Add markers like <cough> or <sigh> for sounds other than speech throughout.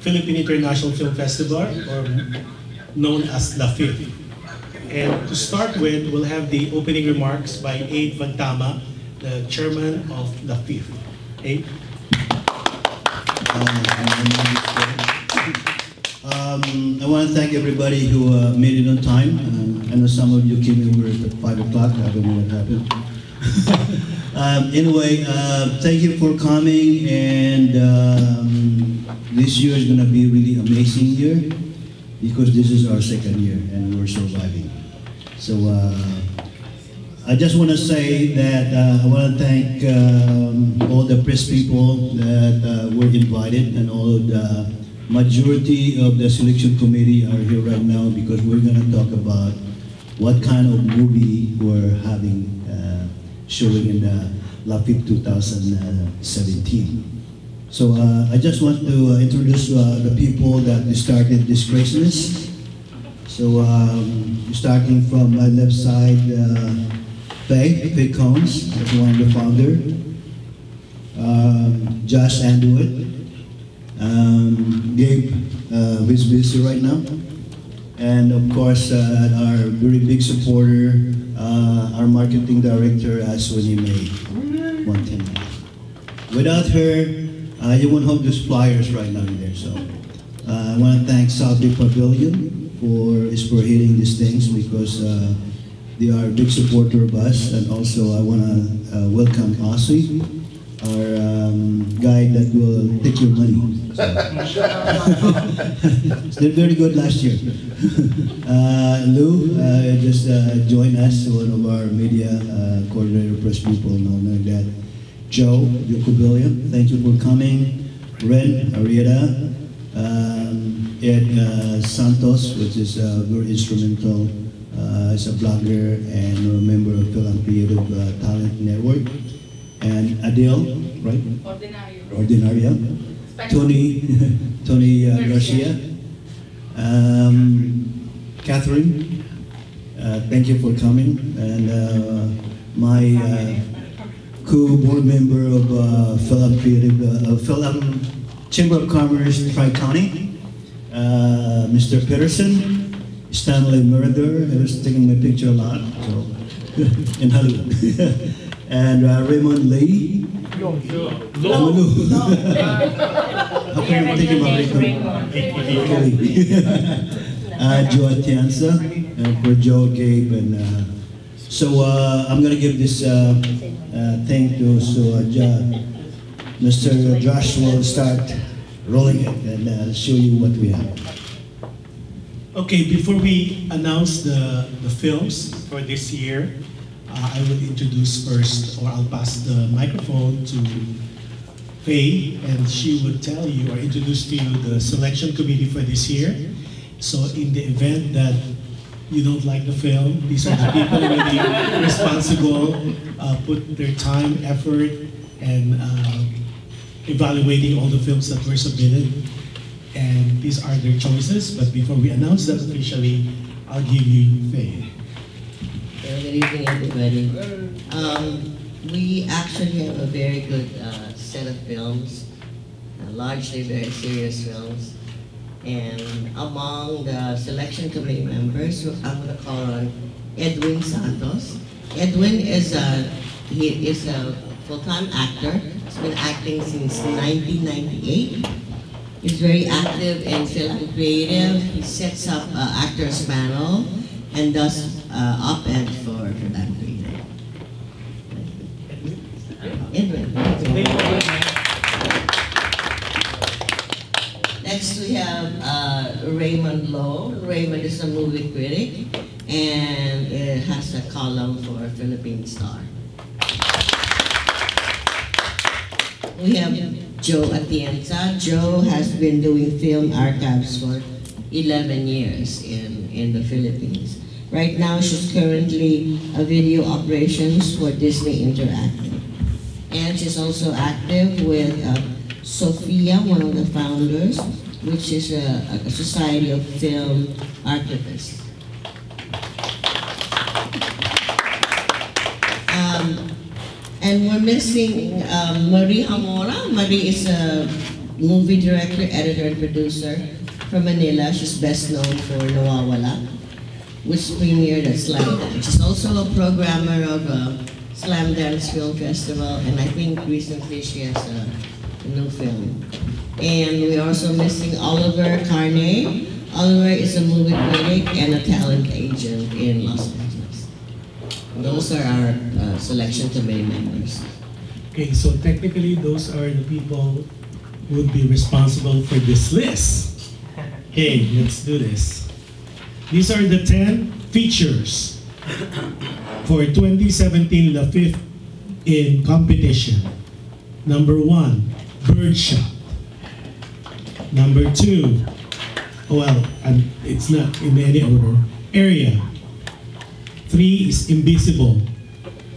Philippine International Film Festival, or known as LAPIFF. And to start with, we'll have the opening remarks by Abe Pagtama, the chairman of LAPIFF. Abe? Um, I want to thank everybody who uh, made it on time. Um, I know some of you came over at 5 o'clock. I don't know what happened. <laughs> um, anyway, uh, thank you for coming. And um, this year is going to be a really amazing year because this is our second year and we're surviving. So uh, I just want to say that uh, I want to thank um, all the press people that uh, were invited and all the majority of the selection committee are here right now because we're going to talk about what kind of movie we're having uh, showing in the LAPIFF 2017. So uh, I just want to uh, introduce uh, the people that started this Christmas. So um, starting from my left side, uh, Faye, Faye Combs, one of the founder. Um, Josh Andwood, um, Gabe, uh, who's busy right now. And of course, uh, our very big supporter, uh, our marketing director, Aswini May Montana. Without her, uh, you won't have those flyers right now in there. So uh, I want to thank Bay Pavilion for spearheading these things because uh, they are a big supporter of us. And also I want to uh, welcome Aussie, our um, guy that will take your money. <laughs> So. They're very good last year. <laughs> uh, Lou uh, just joined us, one of our media coordinator press people, knowing that. Joe Yokobilia, thank you for coming. Ren Arieta, um, Ed uh, Santos, which is uh, very instrumental uh, as a blogger and a member of FilAm Creative uh, Talent Network. And Adele, right? Ordinario. Ordinaria. Tony, <laughs> Tony uh, Garcia. Um, Catherine, uh, thank you for coming. And uh, my uh, co-board member of uh, Philip uh, Philip Chamber of Commerce, Tri-County, uh, Mr. Peterson, Stanley Murder, I was taking my picture a lot, so, <laughs> in Hollywood. <laughs> and uh, Raymond Lee. Lo. Lo. How can you think about Raymond? <laughs> uh, Joe Atienza, and for Joe, Gabe, and uh, so uh, I'm gonna give this uh, uh, thing to so uh, Mr. Josh will start rolling it and uh, show you what we have. Okay, before we announce the, the films for this year, uh, I will introduce first, or I'll pass the microphone to Faye, and she would tell you or introduce to you the selection committee for this year. So in the event that you don't like the film, these are the people really responsible, uh, put their time, effort, and uh, evaluating all the films that were submitted. And these are their choices, but before we announce them officially, I'll give you Faye. Good evening, everybody. Um, we actually have a very good uh, set of films, uh, largely very serious films. And among the selection committee members, I'm going to call on Edwin Santos. Edwin is a he is a full-time actor. He's been acting since 1998. He's very active in FilAm Creative. He sets up uh, actors panel and does uh, op-ed for FilAm Creative. Edwin. Next we have uh, Raymond Lowe. Raymond is a movie critic and uh, has a column for Philippine Star. We have Joe Atienza. Joe has been doing film archives for 11 years in, in the Philippines. Right now, she's currently a video operations for Disney Interactive. And she's also active with uh, SOFIA, one of the founders, which is a, a society of film archivists. Um, and we're missing um, Marie Jamora. Marie is a movie director, editor, and producer from Manila. She's best known for Nawawala, which premiered at Slamdance. She's also a programmer of uh, Slamdance Film Festival, and I think recently she has a, a new film. And we're also missing Oliver Carne. Oliver is a movie critic and a talent agent in Los Angeles. Those are our uh, selection committee members. Okay, so technically those are the people who would be responsible for this list. <laughs> Okay, let's do this. These are the 10 features for 2017 La Fifth in competition. Number one, birdshot. Number two, well, um, it's not in any order. Area. Three is invisible.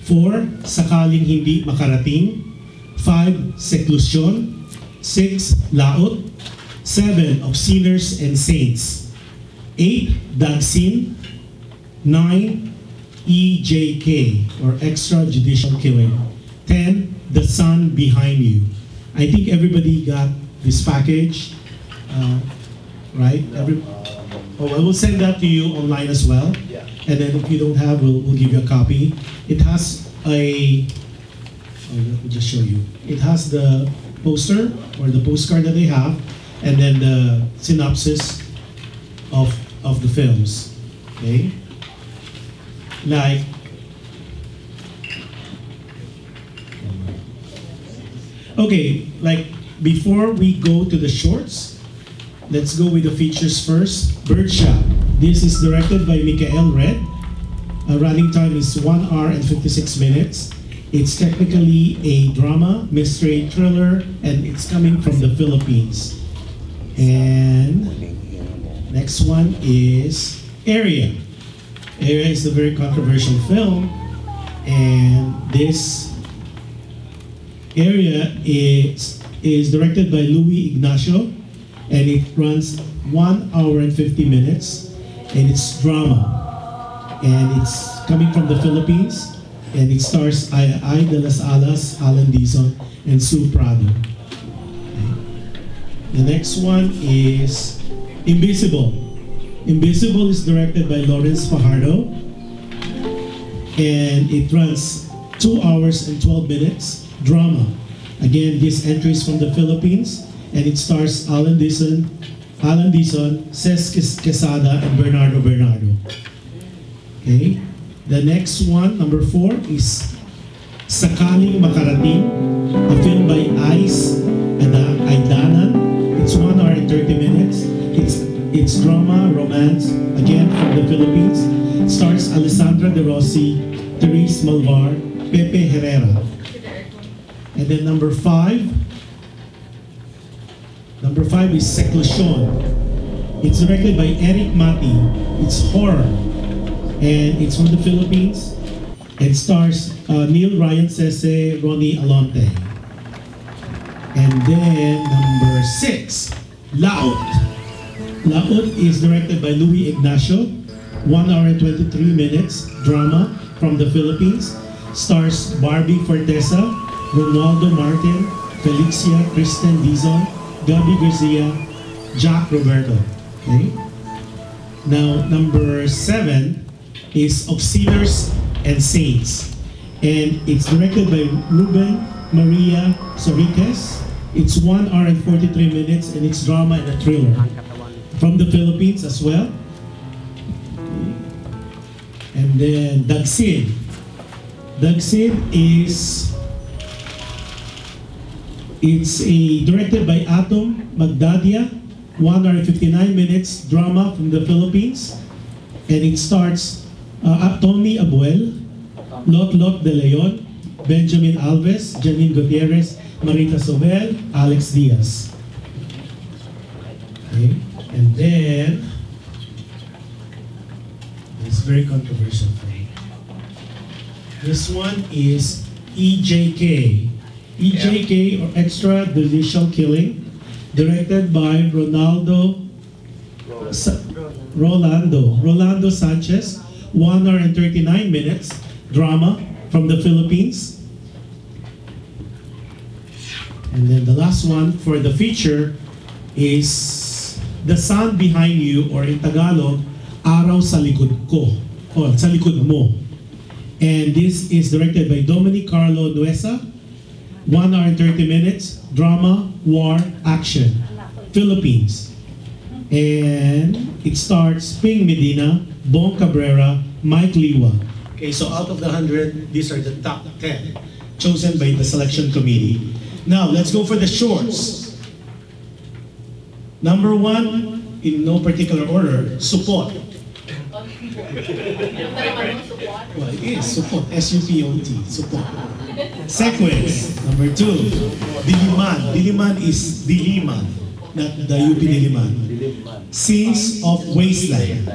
Four, sakaling hindi makarating. Five, seclusion. Six, laot. Seven, of sinners and saints. Eight, dagsin. Nine, EJK, or extrajudicial killing. Ten, the sun behind you. I think everybody got this package, uh, right? Every, oh, I will send that to you online as well. Yeah. And then if you don't have, we'll, we'll give you a copy. It has a, oh, let me just show you. It has the poster or the postcard that they have, and then the synopsis of, of the films. Okay? Like, okay, like before we go to the shorts, let's go with the features first. Birdshot. This is directed by Mikhail Red. Uh, running time is 1 hour and 56 minutes. It's technically a drama, mystery, thriller, and it's coming from the Philippines. And next one is Area. Area is a very controversial film, and this area is, is directed by Louis Ignacio, and it runs 1 hour and 50 minutes, and it's drama. And it's coming from the Philippines, and it stars I, I de las Alas, Allen Dizon, and Sue Prado. The next one is Invisible. Invisible is directed by Lawrence Fajardo, and it runs 2 hours and 12 minutes, drama. Again, this entry is from the Philippines, and it stars Allen Dizon, Allen Dizon, Ces Quesada, and Bernardo Bernardo. Okay? The next one, number four, is Sakaling Makarating, a film by Ice Ada- Idanan. It's one hour and 30 minutes. It's it's drama, romance, again from the Philippines. It stars Alessandra De Rossi, Therese Malvar, Pepe Herrera. And then number five, number five is Seclusion. It's directed by Erik Matti. It's horror. And it's from the Philippines. It stars uh, Neil Ryan Sese, Ronnie Alonte. And then number six, Laot. Laot is directed by Louis Ignacio. One hour and 23 minutes, drama from the Philippines. Stars Barbie Forteza, Ronaldo Martin, Felicia Kristen Dizon, Gabi Garcia, Jak Roberto. Okay? Now, number seven is Of Sinners and Saints. And it's directed by Ruben Maria Soriquez. It's one hour and 43 minutes, and it's drama and a thriller. From the Philippines as well. And then Dagsin. Dagsin is it's a directed by Atom Magadia, 1 hour 59 minutes, drama from the Philippines. And it starts uh, Tommy Abuel, Lotlot De Leon, Benjamin Alves, Janine Gutierrez, Marita Zobel, Alex Diaz. Okay. And then, it's very controversial me. This one is EJK. EJK or Extrajudicial Killing, directed by Ronaldo Sa- Rolando. Rolando Sanchez, 1 hour and 39 minutes, drama from the Philippines. And then the last one for the feature is The Sun Behind You or in Tagalog, Araw sa likod ko or sa likod mo. And this is directed by Dominic Carlo Nuesa. 1 hour and 30 minutes, drama, war, action, Philippines. And it starts Ping Medina, Bon Cabrera, Mike Liwa. Okay, so out of the 100, these are the top 10 chosen by the selection committee. Now, let's go for the shorts. Number one, in no particular order, support. Well, it is support, S-U-P-O-T, support. Sequence, number two, Diliman. Diliman is Diliman, not the UP Diliman. Scenes of Wasteland.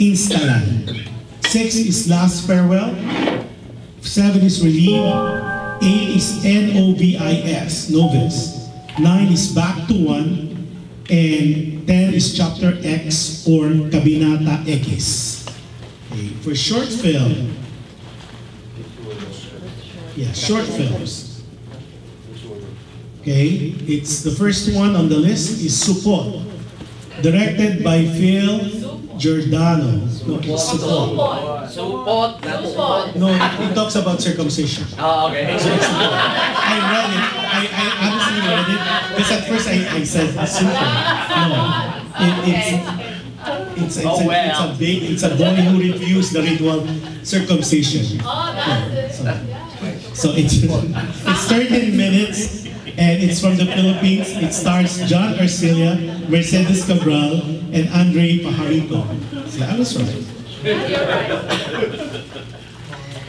Instaland. Six is Last Farewell. Seven is Relief. Eight is N-O-V-I-S, Novice. Nine is Back to One. And ten is Chapter X or Kabanata X. Okay, For short film, yeah, short films. Okay, it's the first one on the list is Support, directed by Phil Giordano. No, it's Support. Support, not support. No, it, it talks about circumcision. Oh, okay. I read it. I, I honestly read it because at first I, I said super. No, it, it's it's it's, Oh, a, well. it's a big it's a boy who refused the ritual circumcision. Oh, that's So, so it's it's 13 minutes and it's from the Philippines. It stars John Arcilla, Mercedes Cabral, and Andre Pajarito. See, I was right. You're right.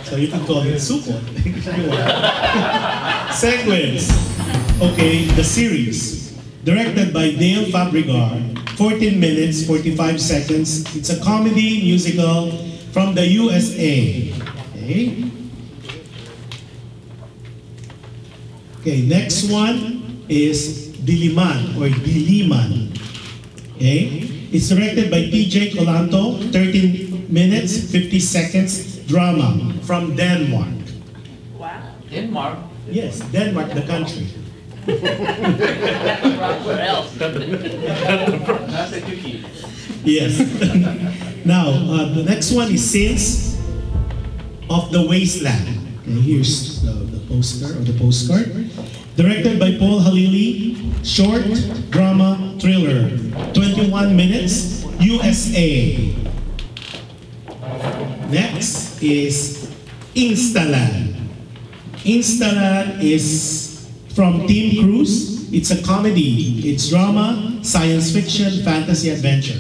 So you can call it Suko. if. Sequence. Okay, the series. Directed by Dale Fabregar. 14 minutes, 45 seconds. It's a comedy musical from the USA. Okay. Okay, next one is Diliman or Diliman. Okay? It's directed by PJ Colanto, 13 minutes, 50 seconds, drama from Denmark. Wow. Denmark. Yes, Denmark, the country. Where else? Yes. <laughs> now, uh, the next one is Sins of the Wasteland. Here's the, the poster or the postcard. Directed by Paul Halili, short drama thriller, 21 minutes, USA. Next is Instaland. Instaland is from Team Cruise. It's a comedy. It's drama, science fiction, fantasy, adventure.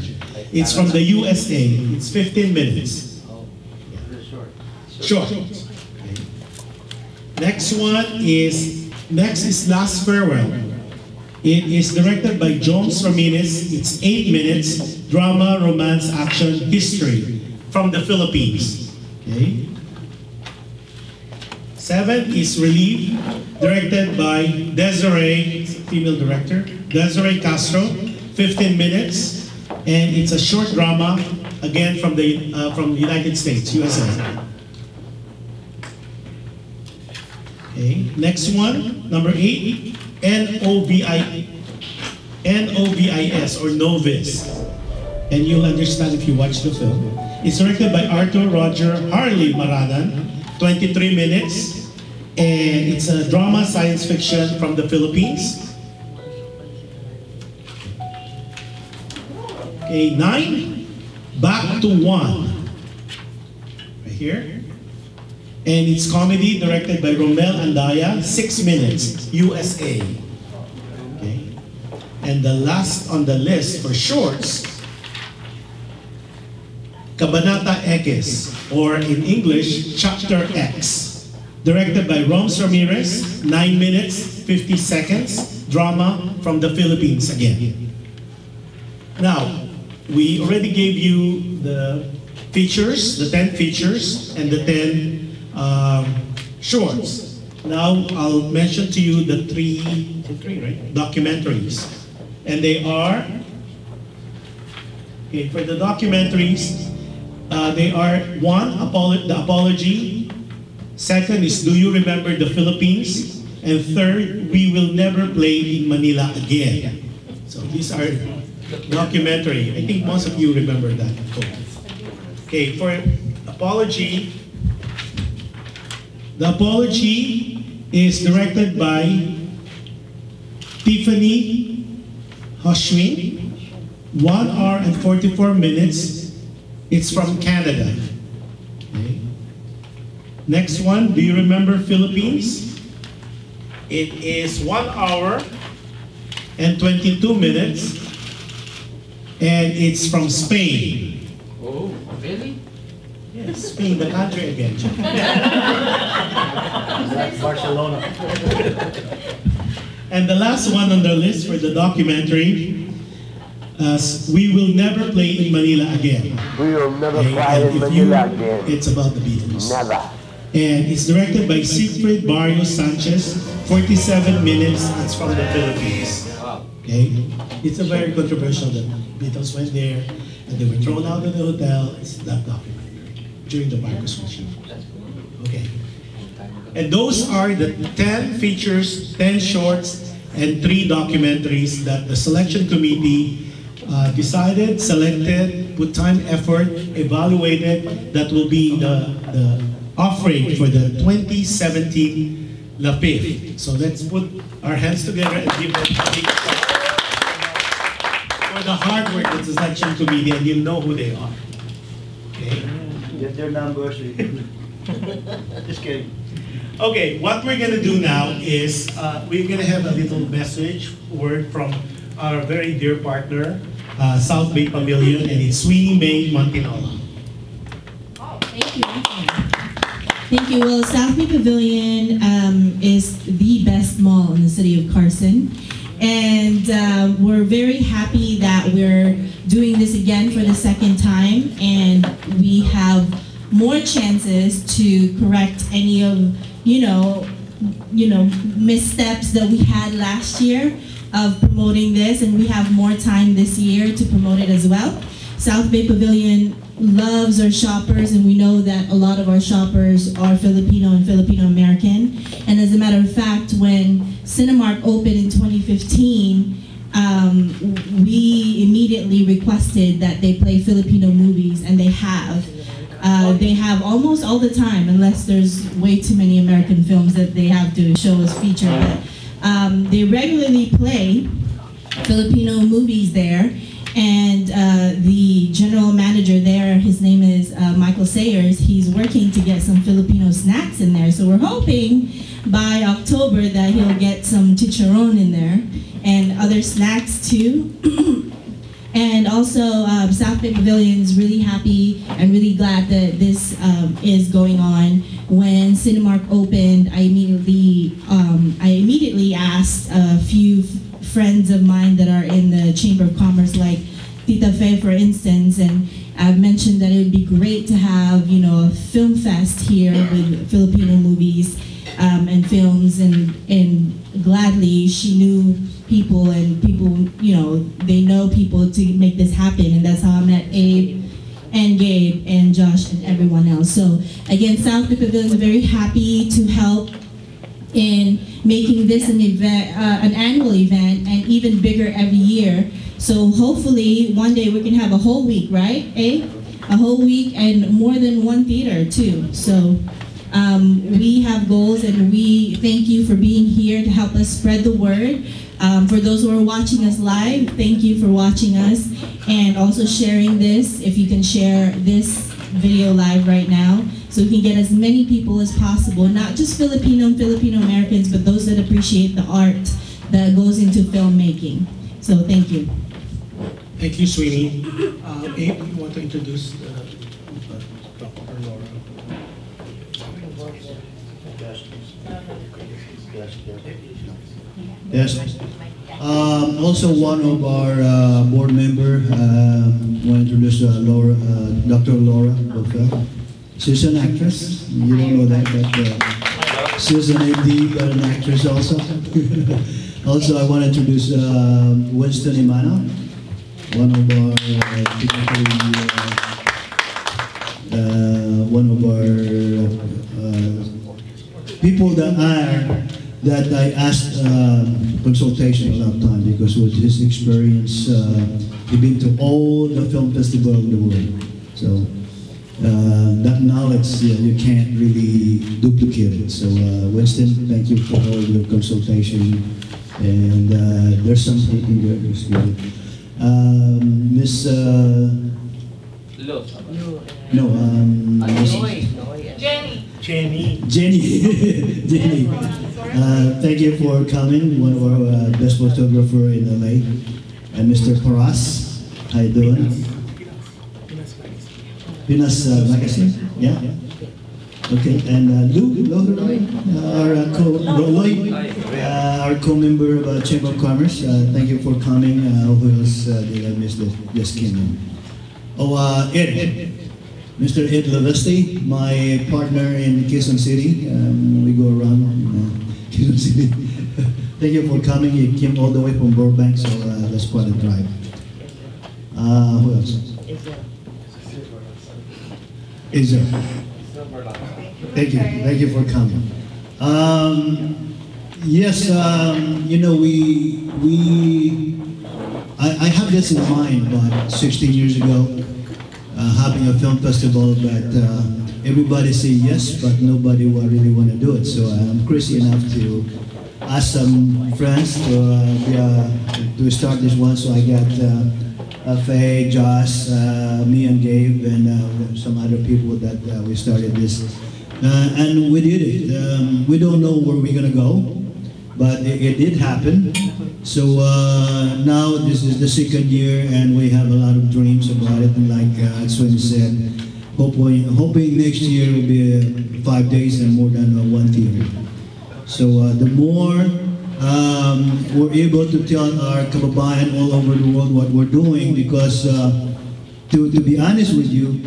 It's from the USA. It's 15 minutes. Short. Next one is next is Last Farewell. It is directed by Jones Ramirez. It's eight minutes. Drama, romance, action, history from the Philippines. Okay. Seven is Relief, directed by Desiree, female director, Desiree Castro, 15 minutes, and it's a short drama, again from the uh, from the United States, USA. Okay, next one, number eight, N-O-V-I, N-O-V-I-S, or Novice. And you'll understand if you watch the film. It's directed by Arthur Roger Harley Maranan, 23 minutes. And it's a drama science fiction from the Philippines. Okay, nine, back to one. Right here. And it's comedy directed by Romel Andaya, six minutes, USA. Okay. And the last on the list for shorts, Kabanata X, or in English, Chapter X. Directed by Roms Ramirez, 9 minutes, 50 seconds, drama from the Philippines again. Now, we already gave you the features, the 10 features, and the 10 um, shorts. Now, I'll mention to you the three, documentaries. And they are, okay, for the documentaries, uh, they are one, apolo- the apology. Second is Do You Remember the Philippines? And third, We Will Never Play in Manila Again. So these are documentary. I think most of you remember that. Okay, for apology, the apology is directed by Tiffany Hoshwin, one hour and 44 minutes. It's from Canada. Okay. Next one, do you remember Philippines? It is one hour and 22 minutes, and it's from Spain. Oh, really? Yes, Spain, the country again. <laughs> Barcelona. And the last one on the list for the documentary, uh, We Will Never Play in Manila Again. We will never Okay, fly and in if you- Manila again. It's about the Beatles. Never. And it's directed by Siegfried Barrios Sanchez, 47 minutes, it's from the Philippines. Okay? It's a very controversial that Beatles went there and they were thrown out of the hotel. It's that documentary during the Marcos regime. Okay. And those are the 10 features, 10 shorts, and three documentaries that the selection committee uh, decided, selected, put time, effort, evaluated, that will be the, the offering for the 2017 LAPIFF. So let's put our hands together and give them a big for the hard work of the selection committee, and you know who they are. Okay? Get their numbers. <laughs> Just kidding. Okay, what we're gonna do now is, uh, we're gonna have a little message, word from our very dear partner, uh, South Bay Pavilion, and it's Sweeney May Montinola. Oh, Thank you. Thank you. Well, South Bay Pavilion um, is the best mall in the city of Carson. And uh, we're very happy that we're doing this again for the second time. And we have more chances to correct any of, you know, you know, missteps that we had last year of promoting this. And we have more time this year to promote it as well. South Bay Pavilion loves our shoppers, and we know that a lot of our shoppers are Filipino and Filipino American. And as a matter of fact, when Cinemark opened in 2015, um, we immediately requested that they play Filipino movies, and they have. Uh, they have almost all the time, unless there's way too many American films that they have to show as feature. But um, they regularly play Filipino movies there. And uh, the general manager there, his name is uh, Michael Sayers, he's working to get some Filipino snacks in there. So we're hoping by October that he'll get some chicharron in there and other snacks too. <clears throat> And also, um, South Bay Pavilion is really happy and really glad that this um, is going on. When Cinemark opened, I immediately, um, I immediately asked a few friends of mine that are in the Chamber of Commerce, like Tita Fe, for instance, and I've mentioned that it would be great to have, you know, a film fest here with Filipino movies um, and films, and and gladly she knew people and people, you know, they know people to make this happen, and that's how I met Abe and Gabe and Josh and everyone else. So again, South Pavilion is very happy to help in making this an event, uh, an annual event, and even bigger every year. So hopefully, one day we can have a whole week, right, Abe? A whole week and more than one theater too. So um, we have goals, and we thank you for being here to help us spread the word. Um, for those who are watching us live, thank you for watching us and also sharing this. If you can share this video live right now, so we can get as many people as possible, not just Filipino and Filipino Americans, but those that appreciate the art that goes into filmmaking. So thank you. Thank you, Sweeney. Uh, Abe, you want to introduce uh, Dr. Laura? Yes. Um, also, one of our uh, board member, um, want to introduce uh, Laura, uh, Dr. Laura Bofel. She's an actress. You don't know that, but uh, she's an MD, but an actress also. <laughs> also, I want to introduce uh, Winston Imano, one of our uh, uh, uh, one of our uh, people that are that I asked um, consultation a lot time because with his experience, uh, he's been to all the film festivals in the world. So uh, that knowledge yeah, you can't really duplicate it. So uh, Winston, thank you for all your consultation. And uh, there's something in there that's good. Um, Miss, uh, Look. no, um, Miss- Noy, Noy. Jenny. Jenny. Jenny, <laughs> Jenny, uh, thank you for coming, one of our uh, best photographer in LA. And Mr. Paras, how you doing? Pinas uh, Magazine, yeah? Okay, and uh, uh, our uh, co, Lloyd, uh, our co-member of uh, Chamber of Commerce, uh, thank you for coming. Who else did I miss just came in? Oh, uh, Ed, Mr. Ed Levesty, my partner in Quezon City. Um, we go around uh, <laughs> City. <laughs> Thank you for coming. You came all the way from Burbank, so uh, that's quite a drive. Who else? Israel. Thank you. Thank you for coming. Um, yes, um, you know, we, we, I, I have this in mind about 16 years ago, uh, having a film festival, but uh, everybody say yes, but nobody will really want to do it. So I'm crazy enough to ask some friends to, uh, be, uh, to start this one. So I got uh, uh, Faye, Josh, uh, me and Gabe, and uh, some other people that uh, we started this. Uh, and we did it. Um, we don't know where we're gonna go, but it, it did happen. So uh, now this is the second year, and we have a lot of dreams about it. And like uh, Swin said, hoping hoping next year will be uh, five days and more than uh, one theater. So uh, the more um, we're able to tell our kababayan all over the world what we're doing, because uh, to, to be honest with you,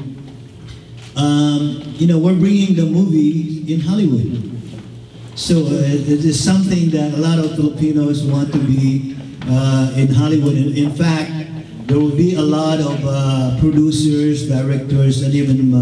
um, you know, we're bringing the movie in Hollywood. So uh, it is something that a lot of Filipinos want to be uh, in Hollywood. In, in fact, there will be a lot of uh, producers, directors, and even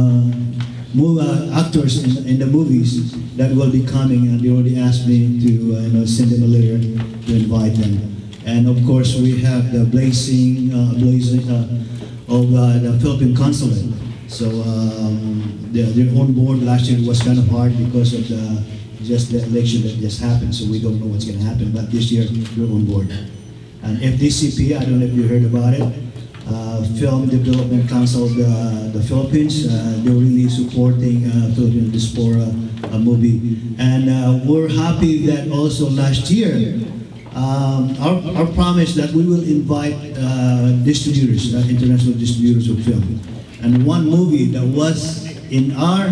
uh, mo- uh, actors in, in the movies that will be coming. And they already asked me to uh, you know, send them a letter to invite them. And of course, we have the blazing, uh, blazing uh, of uh, the Philippine consulate. So um, they're, on board. Last year was kind of hard because of the just the election that just happened. So we don't know what's going to happen. But this year they're on board. And FDCP, I don't know if you heard about it. Uh, Film Development Council of the, the Philippines. Uh, they're really supporting uh, Philippine diaspora uh, movie, and uh, we're happy that also last year um, our, our promise that we will invite uh, distributors, uh, international distributors of film. And one movie that was in our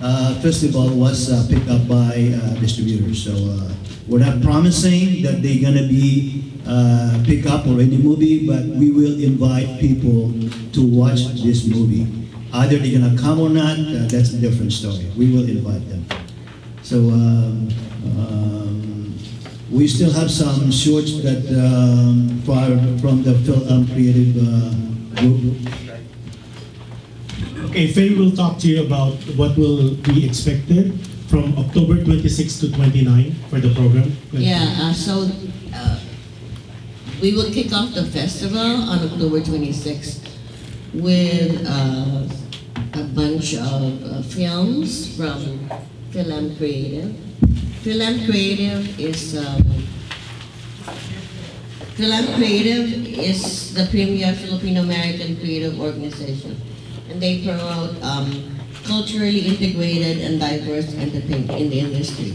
uh, festival was uh, picked up by uh, distributors. So uh, we're not promising that they're gonna be uh, pick up or any movie, but we will invite people to watch this movie. Either they're gonna come or not, that's a different story. We will invite them. So um, um, we still have some shorts that um, far from the FilAm Creative uh, group. Okay, Faye will talk to you about what will be expected from October 26 to 29 for the program. Yeah, uh, so uh, we will kick off the festival on October 26th with uh, a bunch of uh, films from FilAm Creative. FilAm Creative is um, FilAm Creative is the premier Filipino American creative organization, and they promote um, culturally integrated and diverse entertainment in the industry.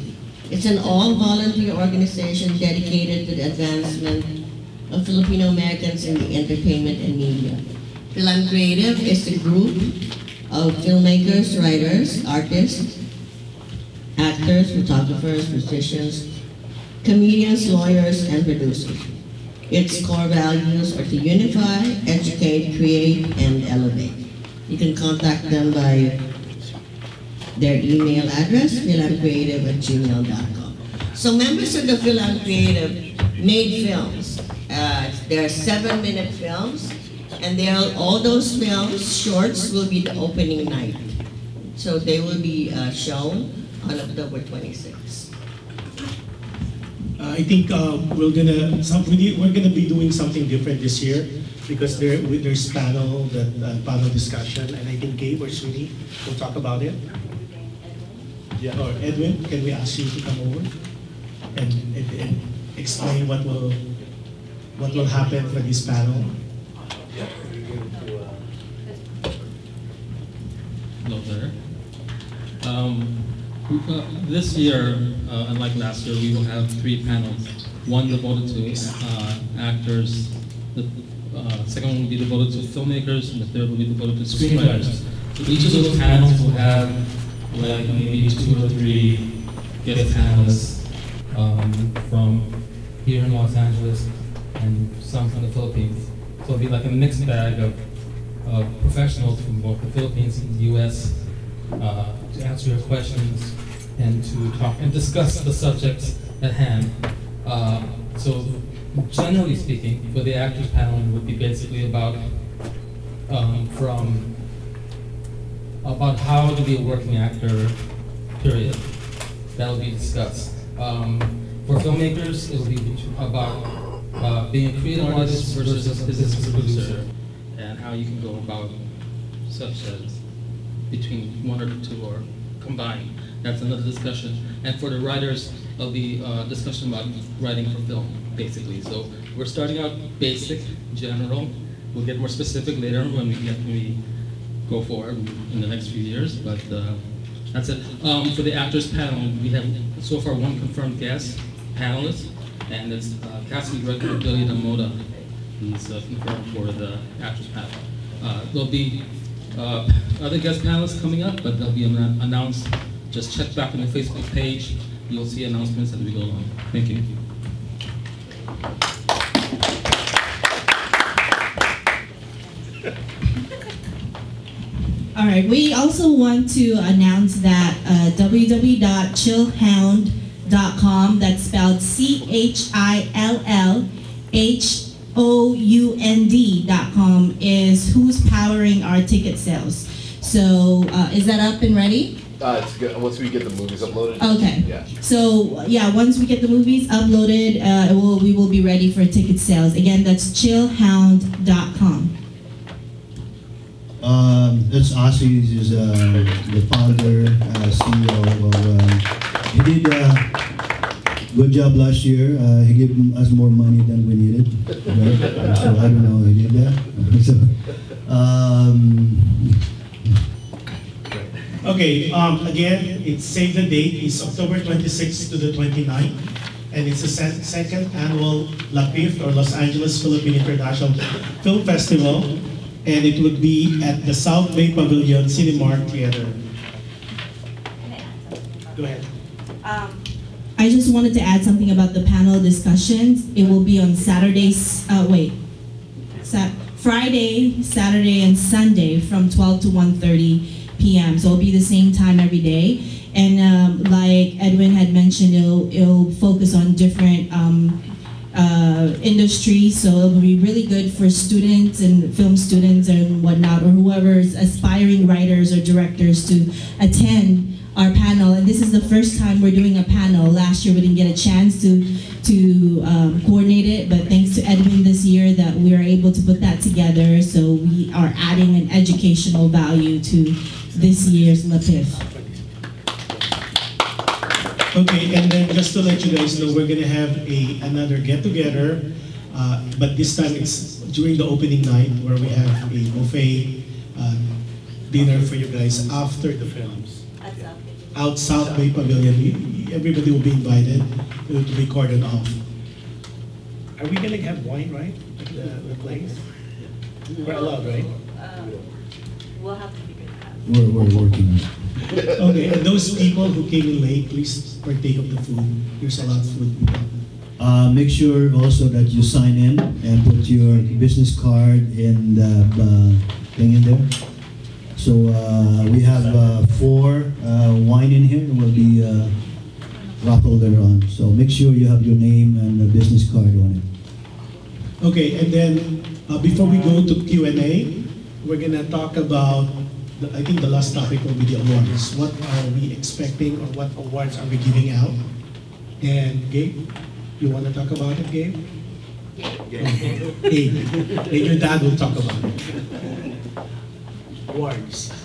It's an all-volunteer organization dedicated to the advancement of Filipino Americans in the entertainment and media. FilAm Creative is a group of filmmakers, writers, artists, actors, photographers, musicians, comedians, lawyers, and producers. Its core values are to unify, educate, create, and elevate. You can contact them by their email address, philancreative at gmail.com. So members of the FilAm Creative made films. Uh, there are seven-minute films, and are, all those films, shorts, will be the opening night. So they will be uh, shown on October 26th. Uh, I think um, we're gonna some, we're gonna be doing something different this year because there there's panel that uh, panel discussion and I think Gabe or Srini will talk about it. Yeah. Or Edwin, can we ask you to come over and, and, and explain what will what will happen for this panel? Hello there. Um, uh, This year, uh, unlike last year, we will have three panels. One devoted to uh, actors, the uh, second one will be devoted to filmmakers, and the third will be devoted to screenwriters. So each of those panels will have like maybe two or three guest panelists um, from here in Los Angeles and some from the Philippines. So it'll be like a mixed bag of uh, professionals from both the Philippines and the U.S. uh, to answer your questions and to talk and discuss the subjects at hand. Uh, so, generally speaking, for the actors panel, it would be basically about um, from about how to be a working actor. Period. That will be discussed. Um, for filmmakers, it will be about uh, being a creative artist versus a business producer and how you can go about such as between one or two or combined. That's another discussion. And for the writers, it'll be uh, discussion about writing for film, basically. So we're starting out basic, general. We'll get more specific later when we get when we go forward in the next few years. But uh, that's it. Um, for the actors panel, we have so far one confirmed guest panelist, and it's uh, casting director Billy DaMota. He's uh, confirmed for the actors panel. Uh, there'll be uh, other guest panelists coming up, but they'll be announced. Just check back on the Facebook page. You'll see announcements as we go along. Thank you. All right, we also want to announce that uh, www.chillhound.com, that's spelled C H I L L H O U N D.com, is who's powering our ticket sales. So uh, is that up and ready? Uh, it's good. Once we get the movies uploaded. Okay. Yeah. So yeah, once we get the movies uploaded, uh, it will, we will be ready for ticket sales. Again, that's chillhound.com. Um, that's Ozzy, he's uh, the founder, uh, CEO of, uh, he did a good job last year. Uh, he gave us more money than we needed. Right? So I don't know, he did that. <laughs> so, um, Okay, um, again, it's save the date, it's October 26th to the 29th, and it's the se- second annual LAPIFF, or Los Angeles Philippine International Film Festival, and it would be at the South Bay Pavilion Cinemark Theater. Go ahead. Um, I just wanted to add something about the panel discussions. It will be on Saturdays, uh, wait, Sat- Friday, Saturday, and Sunday from 12 to 1.30 p.m. So it'll be the same time every day. And um, like Edwin had mentioned, it'll, it'll focus on different um, uh, industries. So it'll be really good for students and film students and whatnot, or whoever's aspiring writers or directors to attend our panel, and this is the first time we're doing a panel. Last year we didn't get a chance to to um, coordinate it, but Edwin this year that we are able to put that together. So we are adding an educational value to this year's LAPIFF. Okay, and then just to let you guys know, we're gonna have a, another get-together, uh, but this time it's during the opening night where we have a buffet uh, dinner for you guys after the films. that's up. Out South Bay Pavilion, everybody will be invited to to be cordoned off. Are we gonna have wine, right, at the, the place? We're allowed, right? Um, We'll have to figure that out. we're, we're working. Okay, and those people who came in late, please partake of the food. There's a lot of food. Uh, make sure also that you sign in and put your business card in the uh, thing in there. So uh, we have uh, four uh, wine in here and will be uh, raffled later on. So make sure you have your name and the business card on it. Okay, and then uh, before we go to Q and A, we're gonna talk about. The, I think the last topic will be the awards. What are we expecting, or what awards are we giving out? And Gabe, You want to talk about it, Gabe? Gabe. And your dad will talk about it. Awards.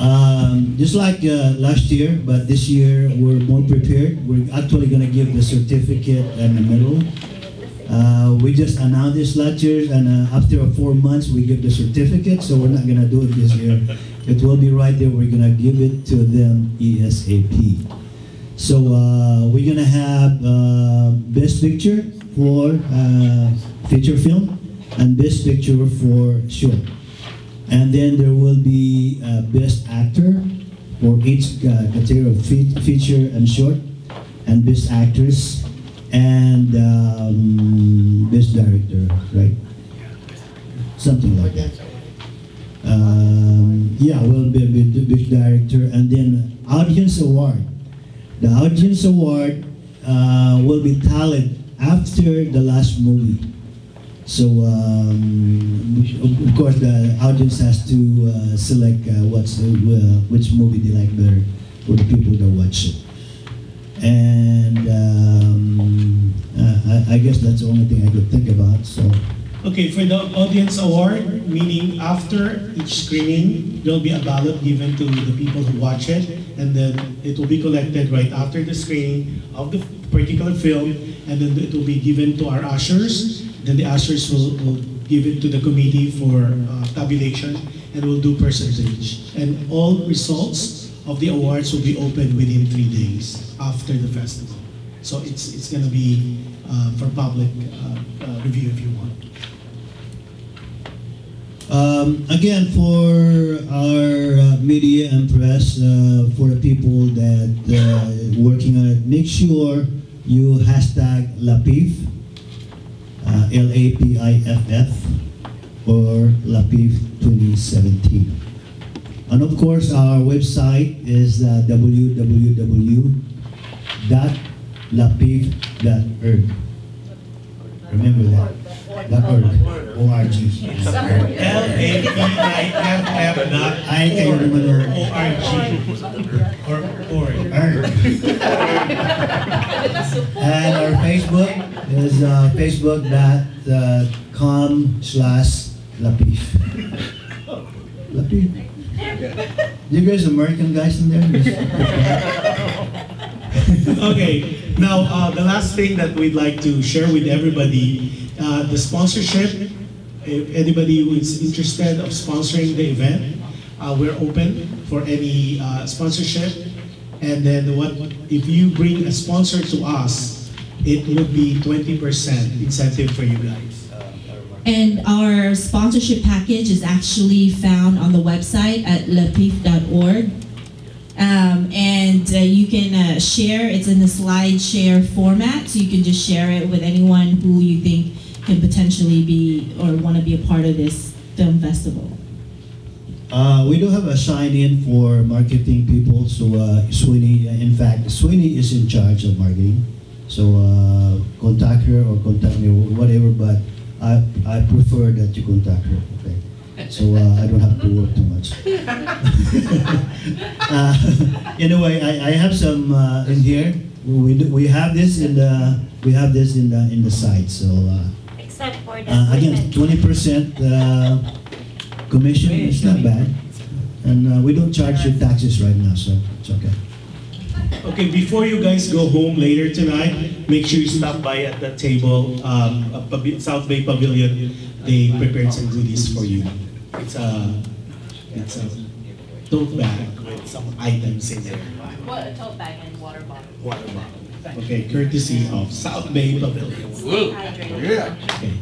Um, just like uh, last year, but this year we're more prepared. We're actually going to give the certificate and the medal. Uh, we just announced this last year, and uh, after four months, we give the certificate. So we're not going to do it this year. It will be right there. We're going to give it to them ESAP. So uh, we're going to have uh, best picture for uh, feature film and best picture for short. And then there will be uh, best actor for each uh, category of fe- feature and short, and best actress, and um, best director, right? Something like that. Um, yeah, will be best director, and then audience award. The audience award uh, will be tallied after the last movie. So, um, of course, the audience has to uh, select uh, what's uh, which movie they like better for the people that watch it. And um, uh, I, I guess that's the only thing I could think about. So, Okay, for the audience award, meaning after each screening, there'll be a ballot given to the people who watch it, and then it will be collected right after the screening of the particular film, and then it will be given to our ushers. Then the ushers will, will give it to the committee for uh, tabulation, and we'll do percentage. And all results of the awards will be open within three days after the festival. So it's, it's gonna be uh, for public uh, uh, review if you want. Um, again, for our uh, media and press, uh, for the people that uh, working on it, make sure you hashtag LAPIFF, uh, L-A-P-I-F-F, or LAPIFF 2017. And of course, our website is uh, www.lapiff.org. Remember that. Dot org. O-R-G. L-A-P-I-F-F kayo naman or O-R-G. <laughs> And our Facebook is uh, facebook.com slash lapiff. LAPIFF. You guys American guys in there? <laughs> Okay, now, uh, the last thing that we'd like to share with everybody, uh, the sponsorship. If anybody who is interested of sponsoring the event, uh, we're open for any uh, sponsorship. And then what, if you bring a sponsor to us, it would be 20% incentive for you guys. And our sponsorship package is actually found on the website at lapiff.org. Um, and uh, you can uh, share, it's in the slide share format, so you can just share it with anyone who you think can potentially be or want to be a part of this film festival. Uh, we do have a sign-in for marketing people, so uh, Sweeney, in fact, Sweeney is in charge of marketing. So uh, contact her or contact me, or whatever, but I, I prefer that you contact her, okay? So uh, I don't have to work too much. <laughs> uh, anyway, I, I have some uh, in here. We, do, we have this in the we have this in the in the site. So uh, Except for the uh, again, twenty percent uh, commission is not bad, and uh, we don't charge you taxes right now, so it's okay. Okay, before you guys go home later tonight, make sure you stop by at the table, um, South Bay Pavilion. They prepared some goodies for you. It's a, it's a tote bag with some items in there. What, a tote bag and water bottle. Water bottle. Okay, courtesy of South Bay Pavilion. Hydrated. Okay.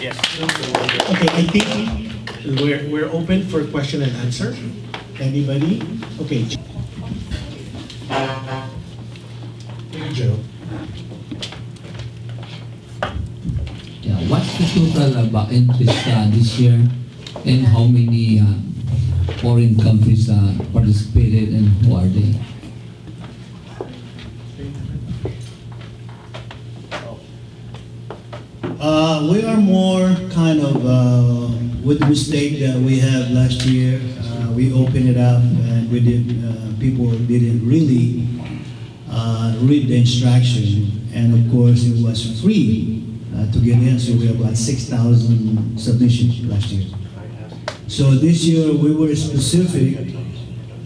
Yes. Okay, I think we're, we're open for question and answer. Anybody? Okay. Joe. Yeah, what's the total uh, entries uh, this year and how many uh, foreign countries uh, participated and who are they? Uh, we are more kind of uh, with the mistake that we had last year. Uh, we opened it up and we did. Uh, people didn't really uh, read the instruction, and of course, it was free uh, to get in, so we have about 6,000 submissions last year. So this year, we were specific,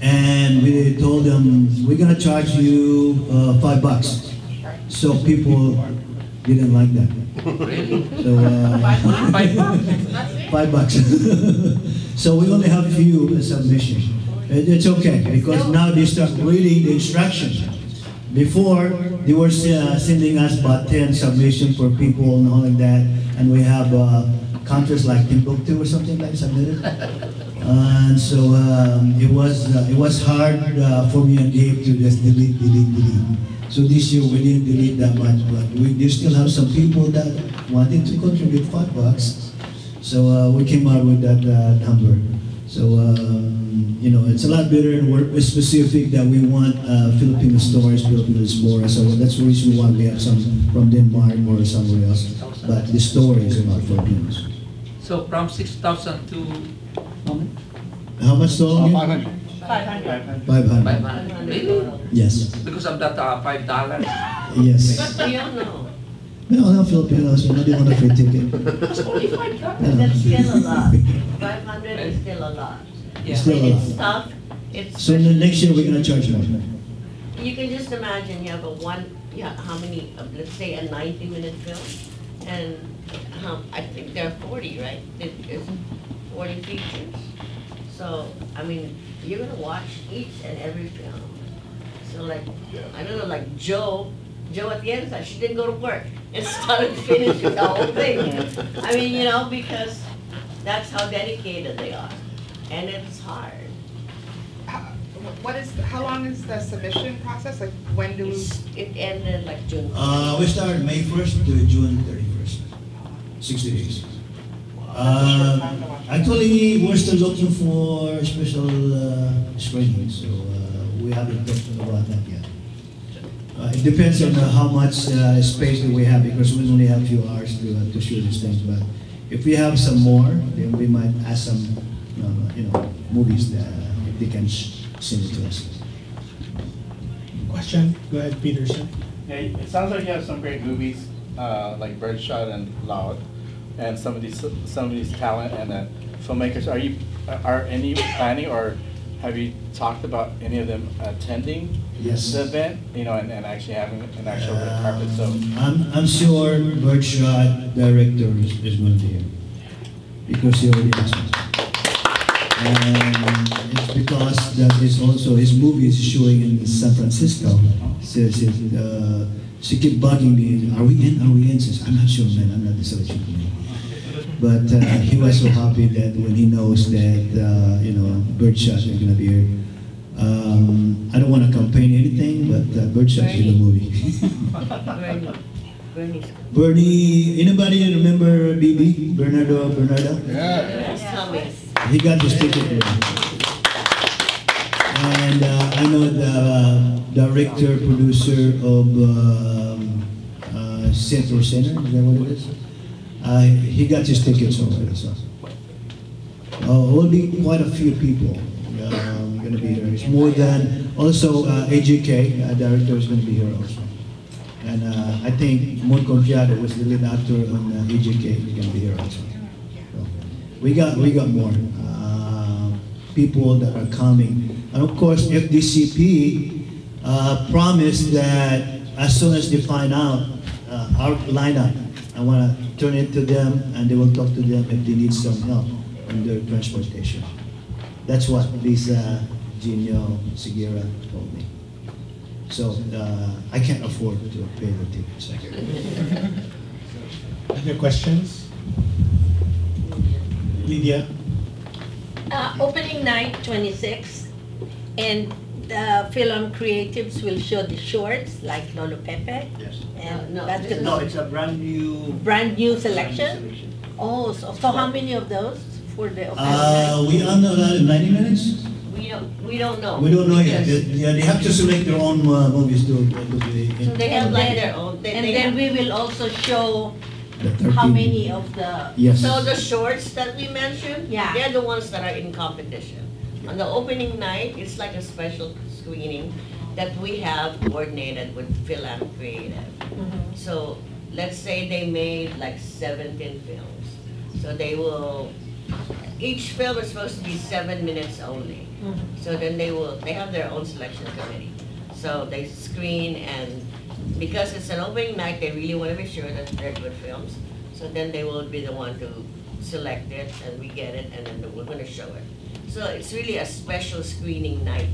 and we told them, we're gonna charge you uh, five bucks. So people didn't like that. So, uh, five bucks. <laughs> <laughs> so we only have few submissions. It- It's okay because now they start reading the instructions. Before they were uh, sending us about ten submissions for people and all like that, and we have uh, countries like Timbuktu or something like submitted. And so um, it was uh, it was hard uh, for me and Gabe to just delete, delete, delete. So this year we didn't delete that much, but we still have some people that wanted to contribute five bucks. So uh, we came out with that uh, number. So um, you know, it's a lot better and we're specific that we want uh, Filipino stories, Filipino diaspora. So that's the reason why we have some from Denmark or somewhere else. But the stories are about Filipinos. So from six thousand to How much total? Five hundred. Five hundred. Five five hundred. hundred, really? Yes. Because of that uh, five dollars? Yes. But we all know, No, no Filipinos, you know, they want a free ticket. It's only five dollars. that's still a lot. Five hundred is still a lot. It's still mean, a it's lot. tough, it's. So the next year, we're gonna charge more. You can just imagine you have a one, yeah, how many, uh, let's say a ninety minute film, and how, I think there are forty, right? It is forty features. So, I mean, you're gonna watch each and every film. So like, I don't know, like Joe, Joe at the end, said she didn't go to work and <laughs> started finishing the whole thing. I mean, you know, because that's how dedicated they are, and it's hard. How- What is, how long is the submission process? Like, when do, It's- It ended like June. Uh, we started May first to June thirty-first, sixty days. Uh, actually, we're still looking for special uh, screening, so uh, we haven't talked about that yet. Uh, it depends on uh, how much uh, space that we have because we only have a few hours to, uh, to shoot these things. But if we have some more, then we might add some, uh, you know, movies that uh, if they can sh- send it to us. Question? Go ahead, Peterson. Yeah, it sounds like you have some great movies, uh, like Birdshot and Loud, and some of these, some of these talent and uh, filmmakers. Are you, are any planning or have you talked about any of them attending Yes. the event? You know, and, and actually having an actual red carpet, so. Um, I'm, I'm sure Birdshot director is, is going to be here because he already asked me. And it's because that is also his movie is showing in San Francisco. So she, uh, she keep bugging me. Are we in? Are we in? Says, I'm not sure, man. I'm not the selection committee. But uh, he was so happy that when he knows that uh, you know Birdshot is going to be here. Um, I don't want to campaign anything, but uh, Birdshot is in the movie. Bernie, Bernie, anybody remember BB, Bernardo, Bernardo? He's coming. He got his ticket. And uh, I know the uh, director, producer of um, uh, Central Center, is that what it is? He got his tickets already, so. Uh, will be quite a few people um, gonna be here. It's more than, also uh, AJK, uh, director is gonna be here also. And uh, I think Mon Confiado was the lead actor on uh, AJK, he's gonna be here also. So, We got, we got more uh, people that are coming. And of course, FDCP uh, promised that as soon as they find out uh, our lineup, I want to turn it to them and they will talk to them if they need some help on their transportation. That's what Lisa Genio Segura told me. So uh, I can't afford to pay the tickets. Other questions? Lydia? Uh, opening night, twenty-six, and the FilAm Creatives will show the shorts, like Lolo Pepe. Yes. And No, that's No, it's a brand new. brand new selection? Oh, so, so how many of those for the opening Uh, night? we are not allowed 90 minutes? We don't, we don't know. We don't know yet. They, yeah, they have to select their own uh, movies to, to be in So they have And like then- their own, they, And they then have. we will also show how many of the, Yes. So the shorts that we mentioned, Yeah. they're the ones that are in competition. On the opening night, it's like a special screening, that we have coordinated with FilAm Creative. Mm-hmm. So let's say they made like 17 films. So they will, each film is supposed to be seven minutes only. Mm-hmm. So then they will, they have their own selection committee. So they screen and because it's an opening night, they really want to be sure that they're good films. So then they will be the one to select it and we get it and then we're going to show it. So it's really a special screening night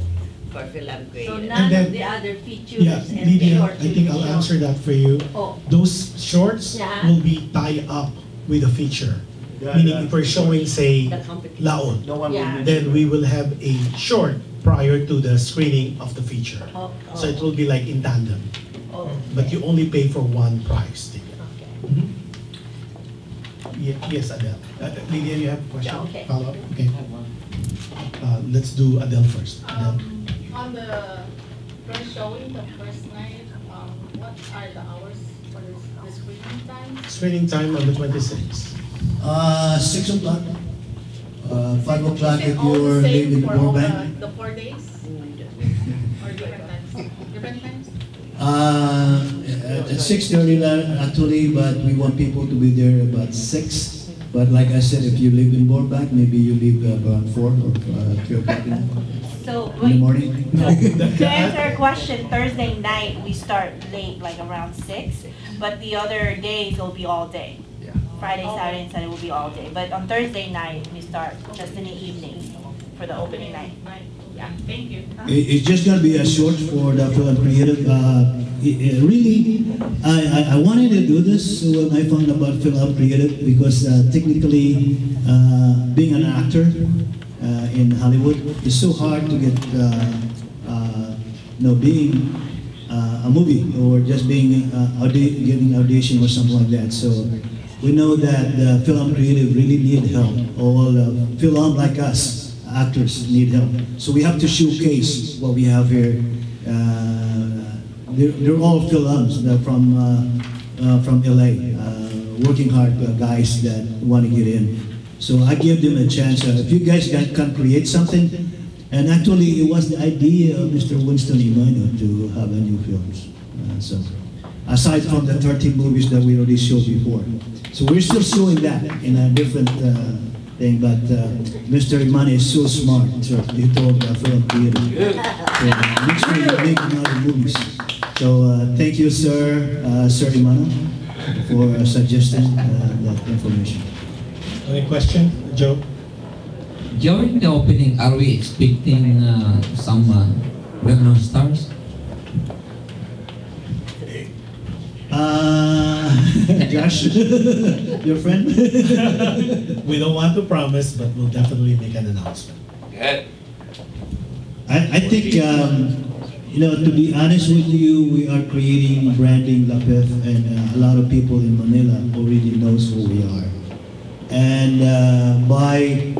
for Film So Creative. none then- of the other features Yeah, and Lydia, short I think I'll be answer that for you. Oh. Those shorts Yeah. will be tied up with a feature. Yeah, Meaning yeah. if we're showing, say, The. Laon, No one Yeah. mention then we will have a short prior to the screening of the feature. Oh, So it oh, will be like in tandem, oh, but you only pay for one price ticket. okay. Mhm. Ye- Yes, Adele. Uh, Lydia, you have a question? Yeah, okay. Follow up? Okay. Uh, let's do Adele first. Adele. Um, on the first showing, the first night, um, what are the hours for the, the screening time? Screening time on the 26th. Uh, six o'clock, uh, five o'clock Is it if all the you're leaving for all Burbank. the, the four days? <laughs> Or different times? Different times? Uh, at, at six thirty actually, but we want people to be there about six. But like I said, if you live in Burbank, maybe you leave about four or uh, three o'clock in the- So, in the wait, morning. <laughs> to answer your question, Thursday night, we start late, like around six, but the other days it will be all day. Yeah. Friday, Saturday, and Sunday will be all day, but on Thursday night, we start just in the evening for the opening night. Yeah. thank you. It's just gonna be a short for FilAm Creative. Uh, really, I, I, wanted to do this when I found about FilAm Creative because uh, technically, uh, being an actor uh, in Hollywood is so hard to get, uh, uh, you know, being uh, a movie or just being uh, audi- getting audition or something like that. So we know that the FilAm Creative really need help. All uh, film like us, actors need help. So we have to showcase what we have here. Uh, they're, they're all films they're from uh, uh, from LA, uh, working hard uh, guys that want to get in. So I give them a chance. Uh, if you guys can, can create something, and actually it was the idea of Mr. Winston Imano to have a new films. Uh, so aside from the 13 movies that we already showed before. So we're still showing that in a different uh, thing, but uh, Mr. Imani is so smart, so he told the film theater. So make sure you make another movies. So uh, thank you, sir, uh, Sir Imano, for uh, suggesting uh, that information. Any question, Joe? During the opening, are we expecting uh, some uh, well-known stars? Uh, <laughs> Josh, <laughs> your friend? <laughs> We don't want to promise, but we'll definitely make an announcement. I, I think, um, you know, to be honest with you, we are creating branding LAPIFF and uh, a lot of people in Manila already knows who we are. And uh, by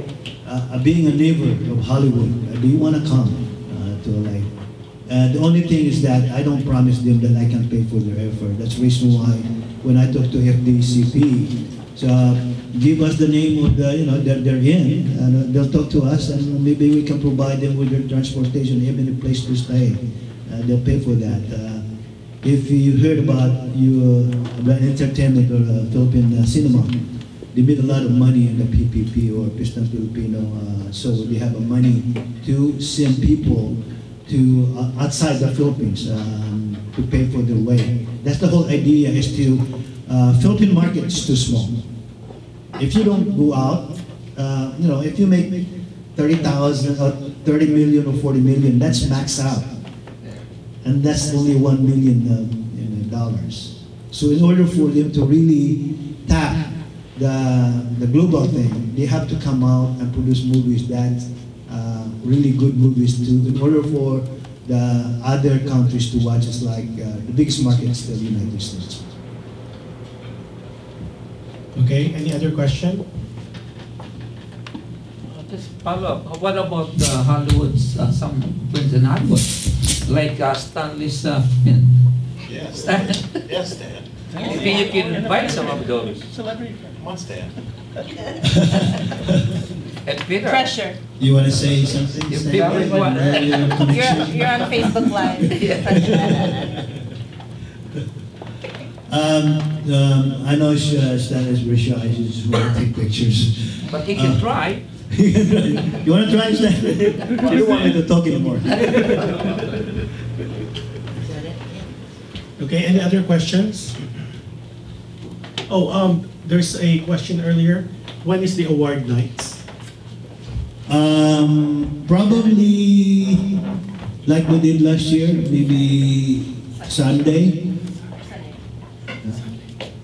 uh, being a neighbor of Hollywood, uh, do you want to come uh, to LA? Uh, the only thing is that I don't promise them that I can pay for their effort. That's the reason why when I talk to FDCP, so give us the name of the, you know, that they're in, and uh, they'll talk to us, and maybe we can provide them with their transportation, even a place to stay. Uh, they'll pay for that. Uh, if you heard about you uh, entertainment or uh, Philippine uh, cinema, they made a lot of money in the PPP or Pistan Filipino, so they have money to send people to outside the Philippines to pay for their way. That's the whole idea is to, uh, Philippine market is too small. If you don't go out, uh, you know, if you make 30,000 or 30 million or 40 million, that's max out. And that's only 1 million uh, dollars. So in order for them to really tap the, the global thing, they have to come out and produce movies that uh, really good movies to, in order for the other countries to watch us like uh, the biggest market is the United States. Okay, any other question? Uh, Just follow up, what about uh, Hollywood's, uh, some films in Hollywood? Like uh, Stanley's uh, film? Yes. Stan- Yes, Stan. Maybe you can invite some of those. Celebrity. Come on, Stan. <laughs> <laughs> And Peter. Pressure. You want to say something? Your Stan? favorite one. You're, you're on Facebook Live. <laughs> Um, um, I know uh, Stan is very shy, just want to take pictures. But he can Uh, try. <laughs> you want to try, Stan? <laughs> you don't want me to talk anymore. Is that it? Yeah. Okay, any other questions? Oh, um, there's a question earlier. When is the award night? Um, probably like we did last year, maybe Sunday.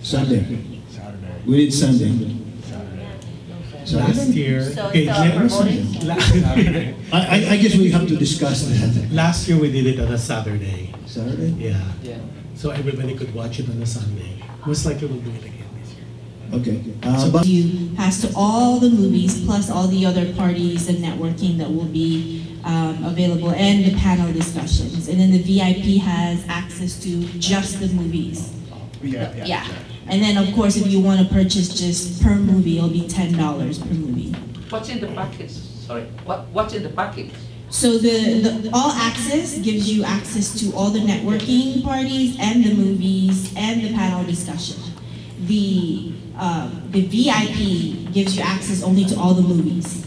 Sunday. We did Sunday. Last year. So Okay, it's, let me- I, I, I guess we have to discuss that. Last year we did it on a Saturday. Saturday? Yeah. Yeah. So everybody could watch it on a Sunday. Most likely we'll do it again this year. Okay. Uh, but you pass to all the movies plus all the other parties and networking that will be um, available and the panel discussions. And then the VIP has access to just the movies. Yeah. Yeah, Yeah. And then of course, if you want to purchase just per movie, it'll be ten dollars per movie. What's in the package? Sorry. What What's in the package? So the, the all access gives you access to all the networking parties and the movies and the panel discussion. The um, the VIP gives you access only to all the movies.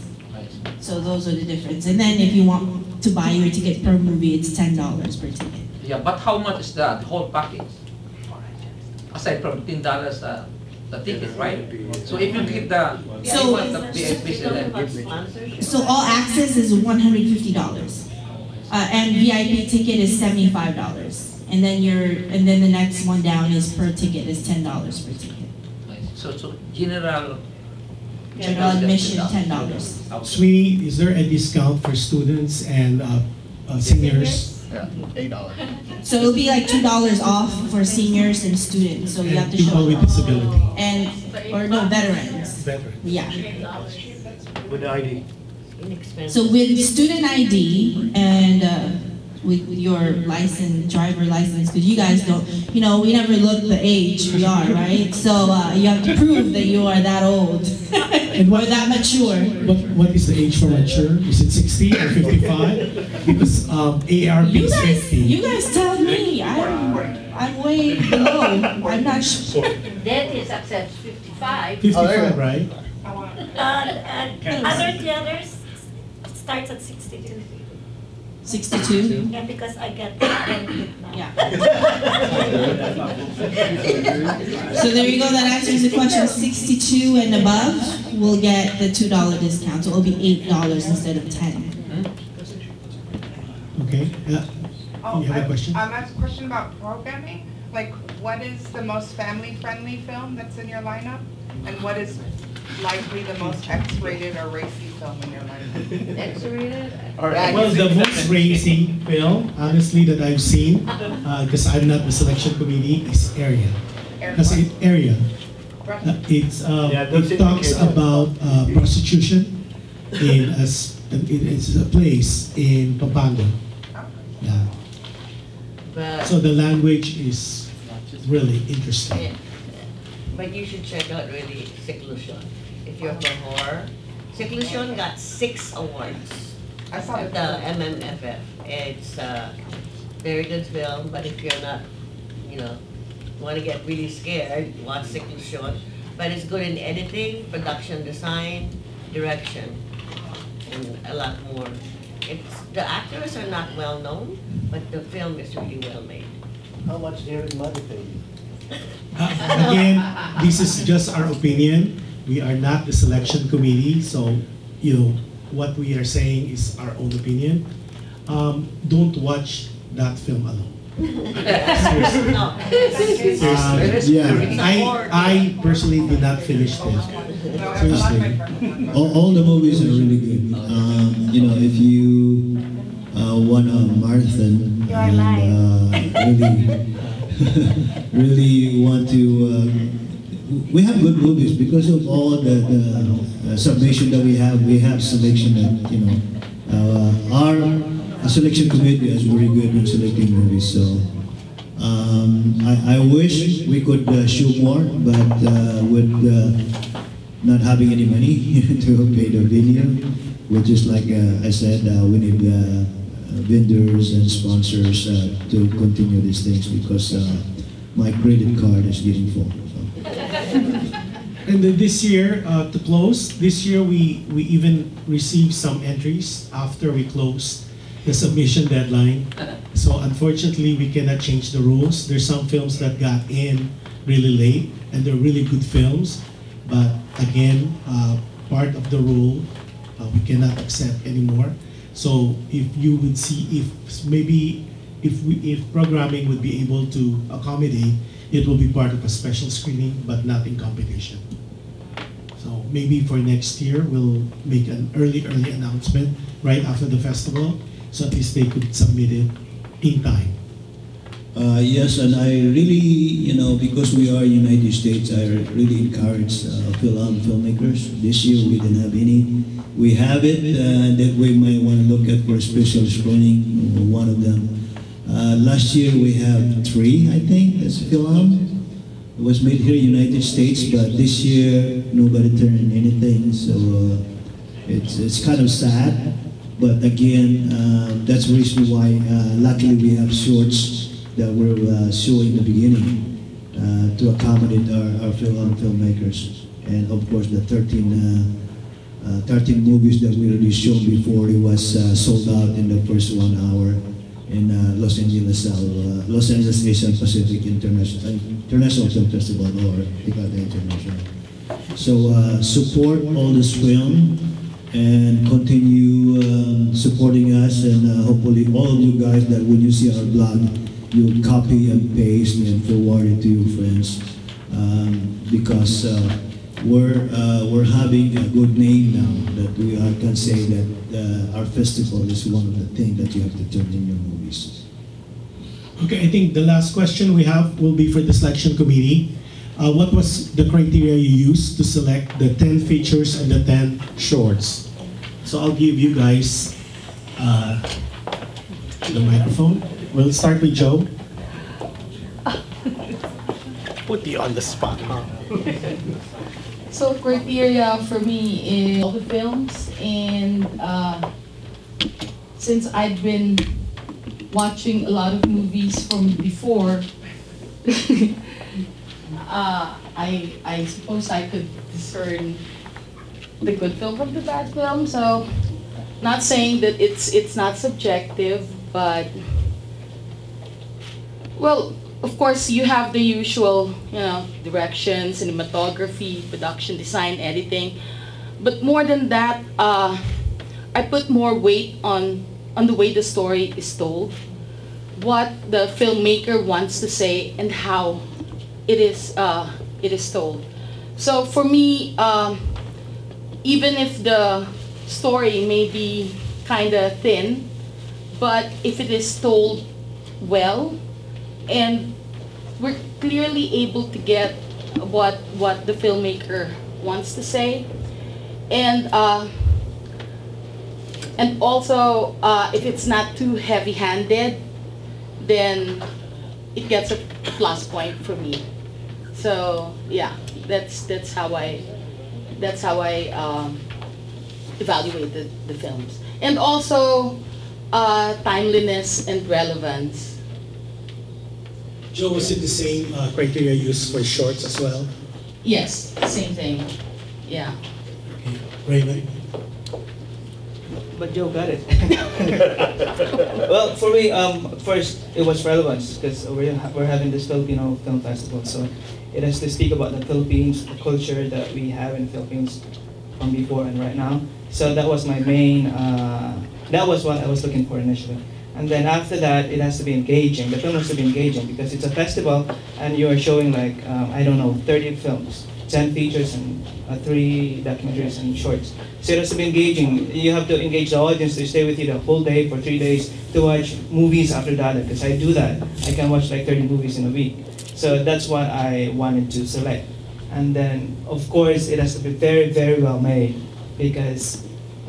So those are the difference. And then if you want to buy your ticket per movie, it's ten dollars per ticket. Yeah, but how much is that the whole package? Aside from ten dollars uh, the ticket, right? So if you get the, So- you want the VIP, You're talking about then sponsorship? So all access is one hundred fifty dollars, uh, and VIP ticket is seventy five dollars. And then your and then the next one down is per ticket is ten dollars per ticket. So so general. General admission ten dollars. Sweetie, is there a discount for students and uh, uh, seniors? Yeah. Eight dollars. <laughs> So it'll be like two dollars off for seniors and students. So you have And to people show with disability, and or no veterans. veterans. Yeah. With ID. So with student ID and uh, with your license, driver license, because you guys don't, you know, we never look the age we are, right? So uh, you have to prove that you are that old <laughs> and what, or that mature. What, what is the age for mature? Is it 60 or 55? Because um, ARB You is guys, 50. you guys tell me. I'm, I'm way below. I'm not sure. Dentist accepts fifty-five. 55, right? Uh, and other theaters starts at sixty-two. 62. Yeah, because I get benefit now. Yeah. So there you go. That answers the question. 62 and above will get the two dollar discount. So it'll be eight dollars instead of ten. Okay. Uh, Oh, You have a I- question? Um, I have a question about programming. Like, what is the most family-friendly film that's in your lineup? And what is likely the most X-rated or racy film in your life? X-rated? Or- Yeah, Well, the most racy film, honestly, that I've seen, because I'm not the selection committee, is Area. Because it, Area, uh, it's, uh, Yeah, it talks indicators. about uh, prostitution in a, s- it- it's a place in Pampanga. Yeah. But, So the language is really interesting. yeah. But you should check out really Seclusion. If you're for horror, Seclusion got six awards I saw at the. the MMFF. It's a very good film, but if you're not, you know, want to get really scared, watch Seclusion. But it's good in editing, production design, direction, and a lot more. It's, the actors are not well known, but the film is really well made. How much did money pay you? <laughs> Uh, Again, this is just our opinion. We are not the selection committee, so, you know, what we are saying is our own opinion. Um, Don't watch that film alone. <laughs> Seriously. No. Um, yeah. I, I personally did not finish this. No, a lot of my Seriously. all, all the movies are really good. Um, you know, if you uh, want a marathon and uh, really, <laughs> really want to, uh, we have good movies because of all the, the uh, submission that we have. We have selection that you know, uh, our selection committee is very good in selecting movies. So. Um, I, I wish we could uh, show more, but uh, with uh, not having any money <laughs> to pay the venue, which is like uh, I said, we need vendors and sponsors to continue these things because my credit card is getting full. And then this year, uh, to close, this year we, we even received some entries after we closed the submission deadline. So unfortunately, we cannot change the rules. There's some films that got in really late, and they're really good films. But again, uh, part of the rule, uh, we cannot accept anymore. So if you would see, if maybe if we, if programming would be able to accommodate, it will be part of a special screening, but not in competition. So maybe for next year, we'll make an early, early announcement right after the festival, so at least they could submit it in time. Uh, yes, and I really, you know, because we are United States, I really encourage uh, film filmmakers. This year we didn't have any. We have it, uh, that we might want to look at for a special screening, one of them. Uh, last year we have three, I think, that's film. It was made here in United States, but this year nobody turned anything, so uh, it's, it's kind of sad. But again, uh, that's the reason why, uh, luckily we have shorts that we're uh, showing in the beginning uh, to accommodate our, our film filmmakers. And of course, the 13, uh, uh, 13 movies that we already shown before, it was uh, sold out in the first one hour in uh, Los Angeles, uh, Los Angeles Asian Pacific International, International Film Festival or Ticada International. So uh, support all this film and continue um, supporting us and uh, hopefully all of you guys that when you see our blog, you copy and paste and forward it to your friends um, because uh, we're, uh, we're having a good name now that we uh, can say that uh, our festival is one of the things that you have to turn in your movies. Okay, I think the last question we have will be for the selection committee. Uh, what was the criteria you used to select the 10 features and the 10 shorts? So I'll give you guys uh, the microphone. We'll start with Joe. Put you on the spot, huh? <laughs> So criteria for me is all the films and uh, since I've been watching a lot of movies from before, <laughs> uh, I I suppose I could discern the good film from the bad film. So not saying that it's it's not subjective, but well, of course, you have the usual, you know, direction, cinematography, production design, editing. But more than that, uh, I put more weight on, on the way the story is told, what the filmmaker wants to say, and how it is, uh, it is told. So for me, um, even if the story may be kind of thin, but if it is told well, and we're clearly able to get what what the filmmaker wants to say. And uh, and also uh, if it's not too heavy-handed then it gets a plus point for me. So yeah that's that's how I that's how I um, evaluate the, the films. And also uh, timeliness and relevance Joe, was it the same uh, criteria used for shorts as well? Yes, same thing. Yeah. Okay. Raymond? But Joe got it. <laughs> well, for me, um, first it was relevance because we're, we're having this Filipino film festival, so it has to speak about the Philippines, the culture that we have in the Philippines from before and right now. So that was my main. Uh, that was what I was looking for initially. And then after that, it has to be engaging. The film has to be engaging because it's a festival and you are showing like, um, I don't know, 30 films, 10 features and uh, three documentaries and shorts. So it has to be engaging. You have to engage the audience to stay with you the whole day for three days to watch movies after that because I do that. I can watch like 30 movies in a week. So that's what I wanted to select. And then, of course, it has to be very, very well made because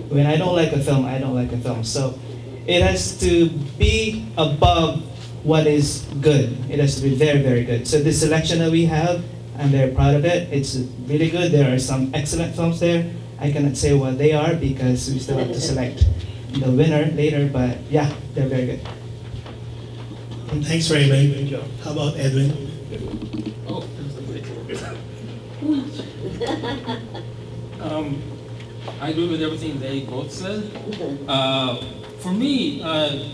when I don't like a film, I don't like a film. So it has to be above what is good. It has to be very, very good. So the selection that we have I'm very proud of it. It's really good. There are some excellent films there. I cannot say what they are because we still have to select the winner later, but yeah, they're very good. Thanks, Raymond. How about Edwin? Oh, that was a great one. <laughs> Um, I agree with everything they both said. Uh, for me, uh,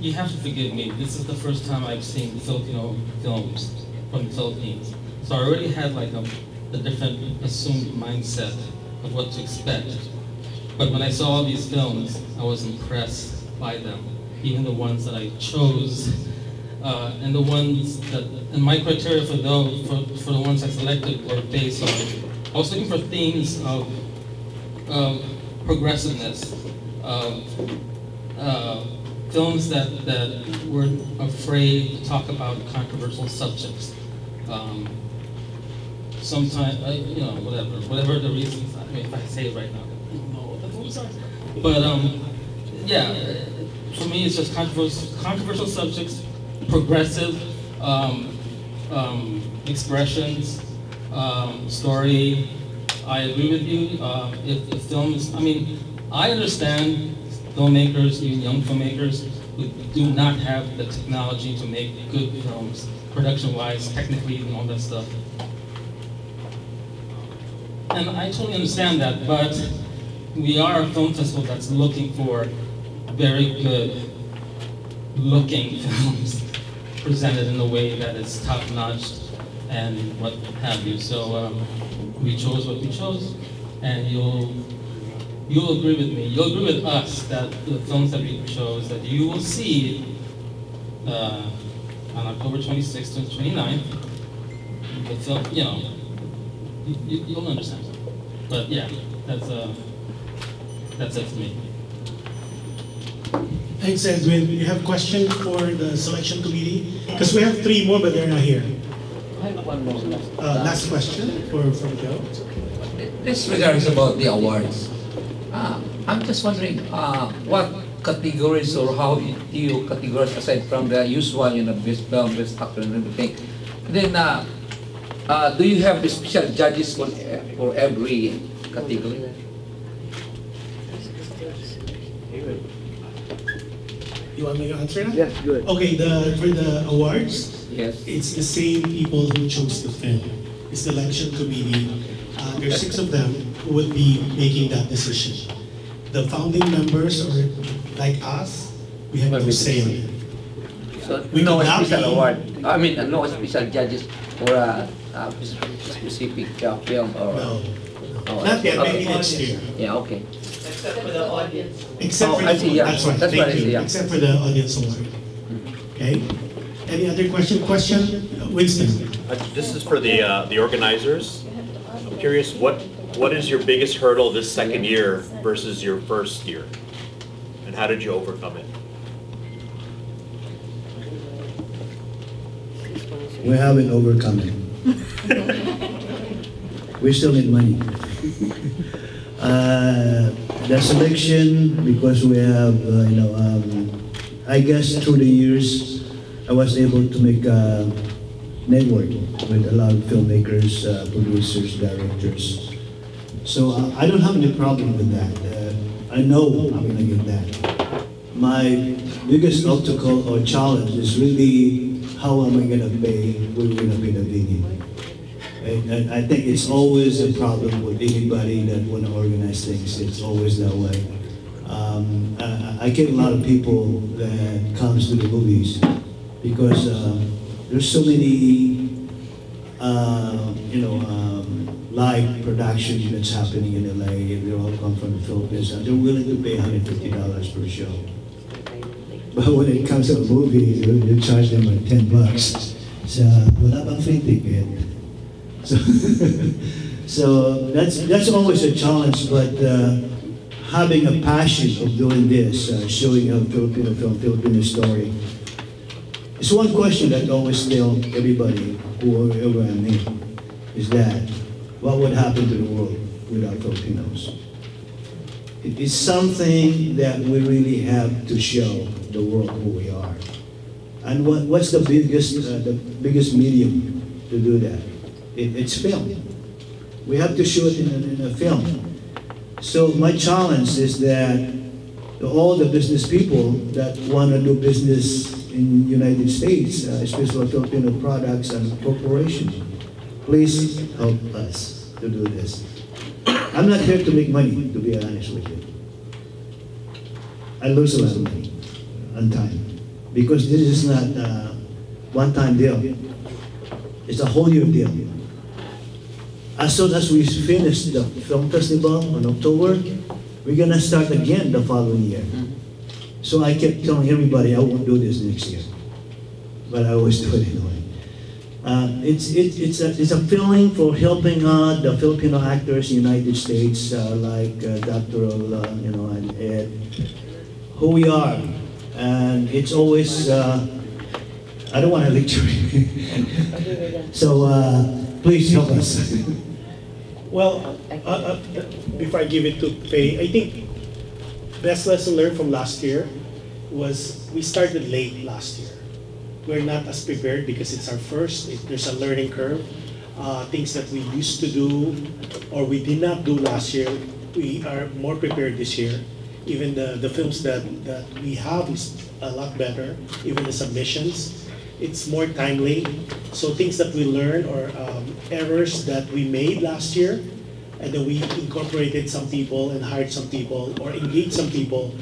you have to forgive me. This is the first time I've seen Filipino films from the Philippines. So I already had like a, a different assumed mindset of what to expect. But when I saw all these films, I was impressed by them, even the ones that I chose. Uh, and the ones that, and my criteria for those, for, for the ones I selected were based on, I was looking for themes of, of progressiveness, of uh, films that, that weren't afraid to talk about controversial subjects. Um, Sometimes, you know, whatever, whatever the reasons, I mean, if I say it right now, I don't know what the rules are. But, um, yeah, for me, it's just controversial, controversial subjects, progressive um, um, expressions, um, story. I agree with you. Uh, if, if films, I mean, I understand filmmakers, even young filmmakers, who do not have the technology to make good films, production-wise, technically, and all that stuff. And I totally understand that, but we are a film festival that's looking for very good looking <laughs> films presented in a way that is top notch and what have you. So um, we chose what we chose, and you'll you'll agree with me. You'll agree with us that the films that we chose that you will see uh, on October 26th and 29th. The film, you know, you, you'll understand. But yeah, that's uh, that's it for me. Thanks, Edwin. You have a question for the selection committee? Because we have three more, but they're not here. I have one more. Uh, last question for, from Joe. This regards about the awards. Uh, I'm just wondering, uh, what categories or how do you categorize aside from the usual, you know, best film, best actor and everything? Then, uh, uh, do you have the special judges for, for every category? You want me to answer that? Yes, good. Okay, the, for the awards, Yes. it's the same people who chose the film. It's the election committee. Uh, there's six of them who will be making that decision. The founding members, or like us, we have no say on it. So, We no special award. I mean, no special judges for a, a specific uh, film or. No. Oh, Not yet, okay. maybe next year. Yeah, okay. Except for the audience. Except Oh, for I the, see, yeah. that's right, That's what I thank see, you. yeah. Except for the audience award. Okay? Any other question? Question? Winston? Uh, This is for the, uh, the organizers. I'm curious, what, what is your biggest hurdle this second year versus your first year? And how did you overcome it? We haven't overcome it. We still need money. Uh, The selection, because we have, uh, you know, um, I guess through the years, I was able to make a network with a lot of filmmakers, uh, producers, directors. So uh, I don't have any problem with that. Uh, I know I'm gonna get that. My biggest obstacle or challenge is really how am I gonna pay, the venue. And, and I think it's always a problem with anybody that wanna organize things, it's always that way. Um, I, I get a lot of people that comes to the movies because, uh, there's so many, uh, you know, um, live production that's happening in LA, and they all come from the Philippines, and they're willing to pay hundred fifty dollars per show. But when it comes to a movie, you, you charge them like ten bucks. So, wala bang free ticket? So, <laughs> so that's, that's always a challenge, but, uh, having a passion of doing this, uh, showing a Filipino film, Filipino story, it's one question that always tell everybody, whoever I meet, is that, what would happen to the world without Filipinos? It is something that we really have to show the world who we are. And what, what's the biggest, uh, the biggest medium to do that? It, it's film. We have to shoot in a, in a film. So my challenge is that all the business people that want to do business in United States, uh, especially Filipino products and corporations, please help us to do this. I'm not here to make money, to be honest with you. I lose a lot of money on time because this is not a one-time deal. It's a whole year deal. As soon as we finish the film festival in October, we're gonna start again the following year. So I kept telling everybody I won't do this next year, but I always <laughs> do it anyway. Uh, it's it, it's a it's a feeling for helping out the Filipino actors in the United States, uh, like uh, Dr. Uh, you know and Ed, who we are, and it's always. Uh, I don't want to lecture you, <laughs> so uh, please help us. Well, uh, uh, before I give it to Faye, I think best lesson learned from last year was we started late last year. We're not as prepared because it's our first. It, there's a learning curve. Uh, things that we used to do or we did not do last year, we are more prepared this year. Even the, the films that, that we have is a lot better, even the submissions. It's more timely. So things that we learned or um, errors that we made last year, and then we incorporated some people and hired some people or engaged some people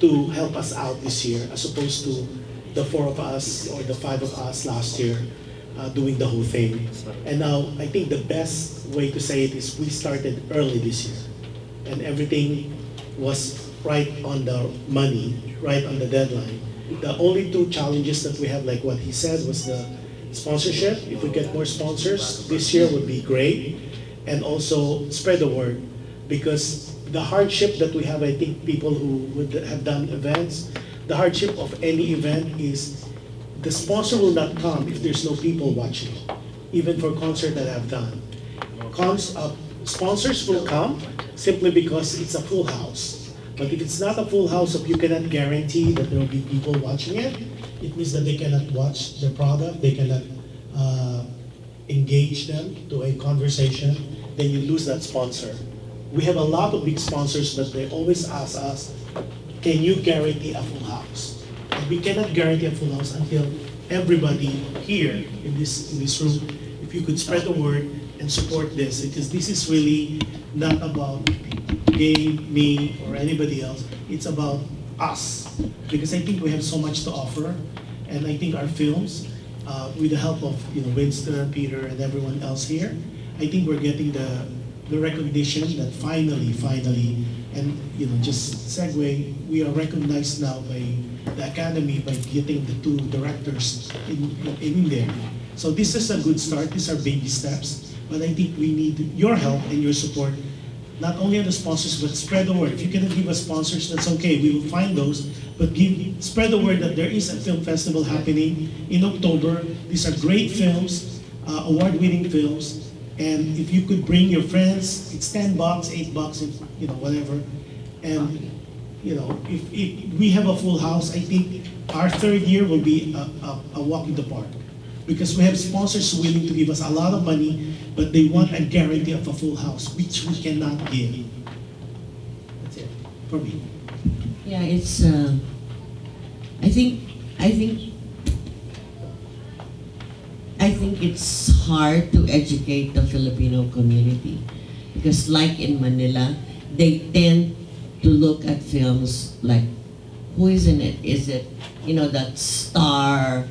to help us out this year, as opposed to the four of us or the five of us last year uh, doing the whole thing. And now I think the best way to say it is we started early this year, and everything was right on the money, right on the deadline. The only two challenges that we have, like what he said, was the sponsorship. If we get more sponsors this year would be great. And also spread the word. Because the hardship that we have, I think people who would have done events, the hardship of any event is the sponsor will not come if there's no people watching, even for concert that I've done. Cons, uh, sponsors will come simply because it's a full house. But if it's not a full house, if you cannot guarantee that there will be people watching it, it means that they cannot watch the product, they cannot uh, engage them to a conversation, then you lose that sponsor. We have a lot of big sponsors, but they always ask us, can you guarantee a full house? And we cannot guarantee a full house until everybody here in this, in this room, if you could spread the word and support this, because this is really not about gay, me, or anybody else. It's about us, because I think we have so much to offer, and I think our films, uh, with the help of you know Winston, Peter, and everyone else here, I think we're getting the the recognition that finally, finally, and you know just segue, we are recognized now by the Academy by getting the two directors in, in there. So this is a good start. These are baby steps, but I think we need your help and your support not only on the sponsors, but spread the word. If you cannot give us sponsors, that's okay. We will find those. But give, spread the word that there is a film festival happening in October. These are great films, uh, award-winning films. And if you could bring your friends, it's 10 bucks, 8 bucks, you know, whatever. And, you know, if, if we have a full house, I think our third year will be a, a, a walk in the park. Because we have sponsors willing to give us a lot of money but they want a guarantee of a full house, which we cannot give. That's it for me. Yeah, it's. Uh, I think. I think. I think it's hard to educate the Filipino community because, like in Manila, they tend to look at films like, who is in it? Is it, you know, that star,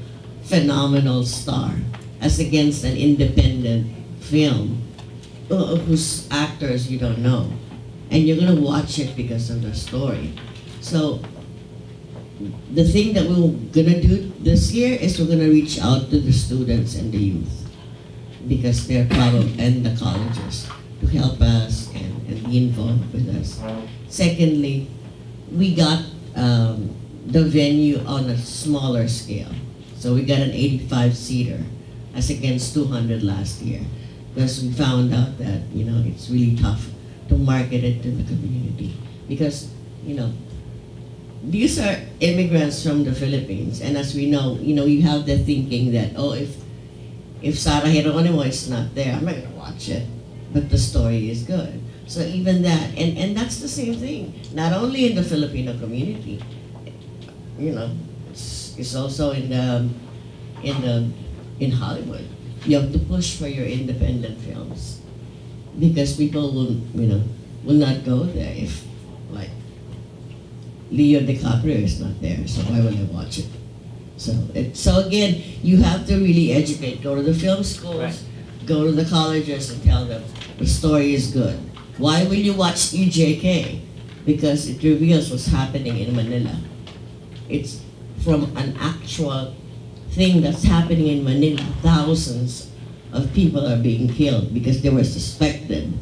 phenomenal star, as against an independent film uh, whose actors you don't know. And you're going to watch it because of the story. So the thing that we're going to do this year is we're going to reach out to the students and the youth because they're probably, and the colleges to help us and, and be involved with us. Secondly, we got um, the venue on a smaller scale. So we got an 85 seater as against 200 last year because we found out that, you know, it's really tough to market it to the community. Because, you know, these are immigrants from the Philippines, and as we know, you know, you have the thinking that oh, if if Sarah Geronimo is not there, I'm not gonna watch it, but the story is good. So even that, and and that's the same thing. Not only in the Filipino community, you know, it's, it's also in the in the in Hollywood. You have to push for your independent films because people will, you know, will not go there if Leo DiCaprio is not there, so why would I watch it? So, it, so again, you have to really educate. Go to the film schools, go to the colleges and tell them the story is good. Why will you watch EJK? Because it reveals what's happening in Manila. It's from an actual thing that's happening in Manila. Thousands of people are being killed because they were suspected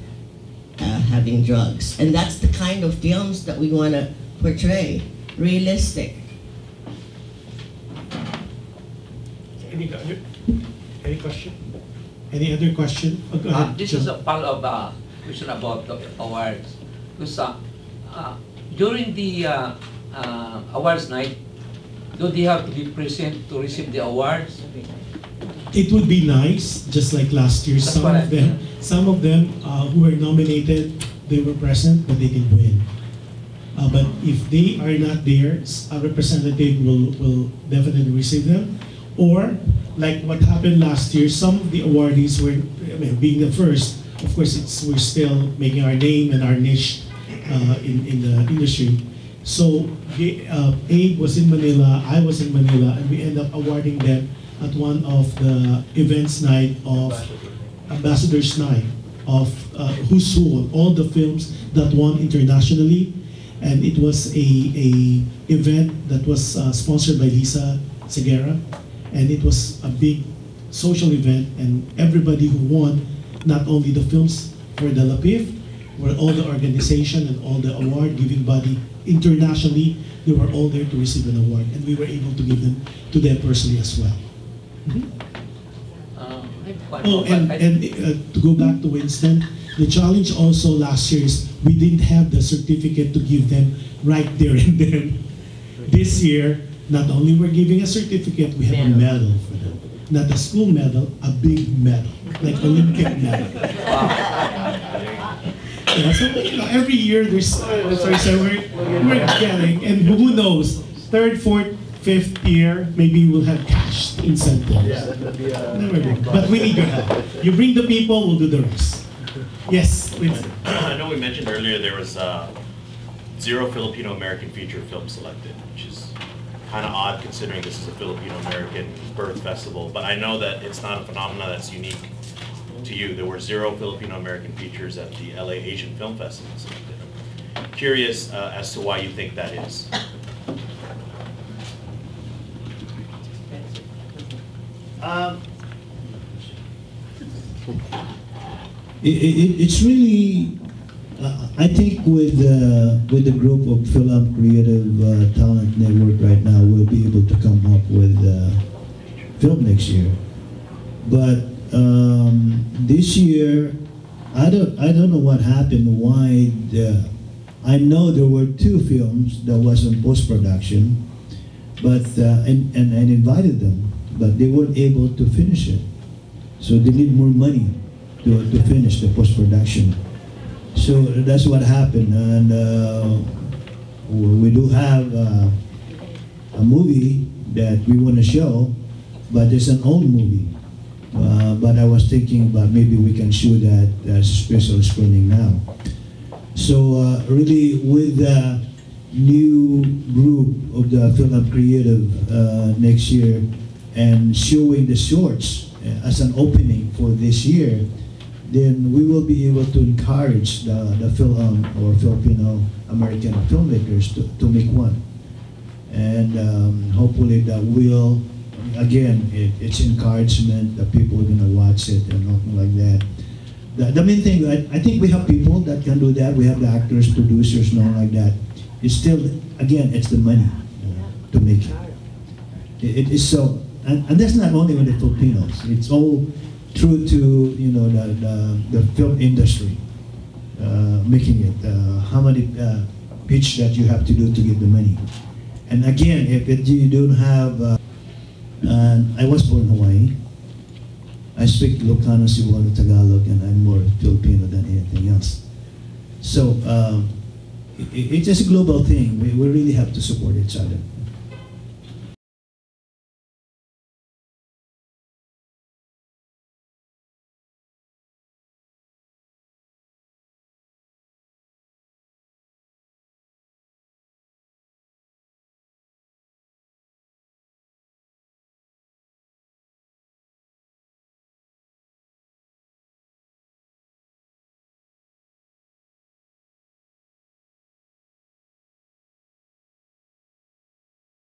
uh, having drugs. And that's the kind of films that we want to portray, realistic. Any other, any question? Any other question? Oh, go Uh, ahead, this Joe. is a follow-up uh, question about the awards. Because uh, uh, during the uh, uh, awards night, do they have to be present to receive the awards? It would be nice, just like last year, That's some of them, some of them uh, who were nominated, they were present, but they didn't win. Uh, But if they are not there, a representative will, will definitely receive them. Or, like what happened last year, some of the awardees were, I mean, being the first, of course, it's, we're still making our name and our niche uh, in, in the industry. So uh, Abe was in Manila, I was in Manila, and we end up awarding them at one of the events night of Ambassadors Night of uh, Who's Who, all the films that won internationally. And it was a, a event that was uh, sponsored by Liza Seguerra. And it was a big social event and everybody who won, not only the films for the LAPIFF, were all the organization and all the award giving body internationally, they were all there to receive an award and we were able to give them to them personally as well. Uh, I have one Oh, more, and, and uh, to go back to Winston, the challenge also last year is we didn't have the certificate to give them right there <laughs> and then. This year, not only we're giving a certificate, we have a medal for them. Not a school medal, a big medal, like Olympic medal. Yeah, so you know, every year there's uh, sorry, so we're, we're getting, and who knows, third, fourth, fifth year, maybe we'll have cash incentive. Never know. But we need your help. You bring the people, we'll do the rest. Yes, Winston. I know we mentioned earlier there was uh, zero Filipino American feature film selected, which is kind of odd considering this is a Filipino American birth festival. But I know that it's not a phenomenon that's unique to you. There were zero Filipino American features at the LA Asian Film Festival selected. Curious uh, as to why you think that is. Um, it, it, it's really, uh, I think with uh, with the group of FilAm Creative uh, Talent Network right now, we'll be able to come up with uh, film next year. But um, this year, I don't I don't know what happened. Why? The, I know there were two films that was in post production, but uh, and, and I invited them, but they weren't able to finish it. So they need more money to, to finish the post production. So that's what happened, and uh, we do have uh, a movie that we want to show, but it's an old movie. Uh, but I was thinking about maybe we can show that as special screening now. So uh, really, with the new group of the FilAm Creative uh, next year, and showing the shorts uh, as an opening for this year, then we will be able to encourage the, the film or Filipino American filmmakers to, to make one. And um, hopefully that will, again, it, it's encouragement that people are gonna watch it and something like that. The, the main thing, I, I think we have people that can do that. We have the actors, producers, and all like that. It's still, again, it's the money uh, to make it. It, it is so, and, and that's not only with the Filipinos. It's all true to you know the the, the film industry uh, making it. Uh, how many uh, pitch that you have to do to get the money. And again, if it, you don't have, uh, I was born in Hawaii. I speak Ilocano, Cebuano, Tagalog, and I'm more Filipino than anything else. So um, i- i- it's just a global thing. We, we really have to support each other.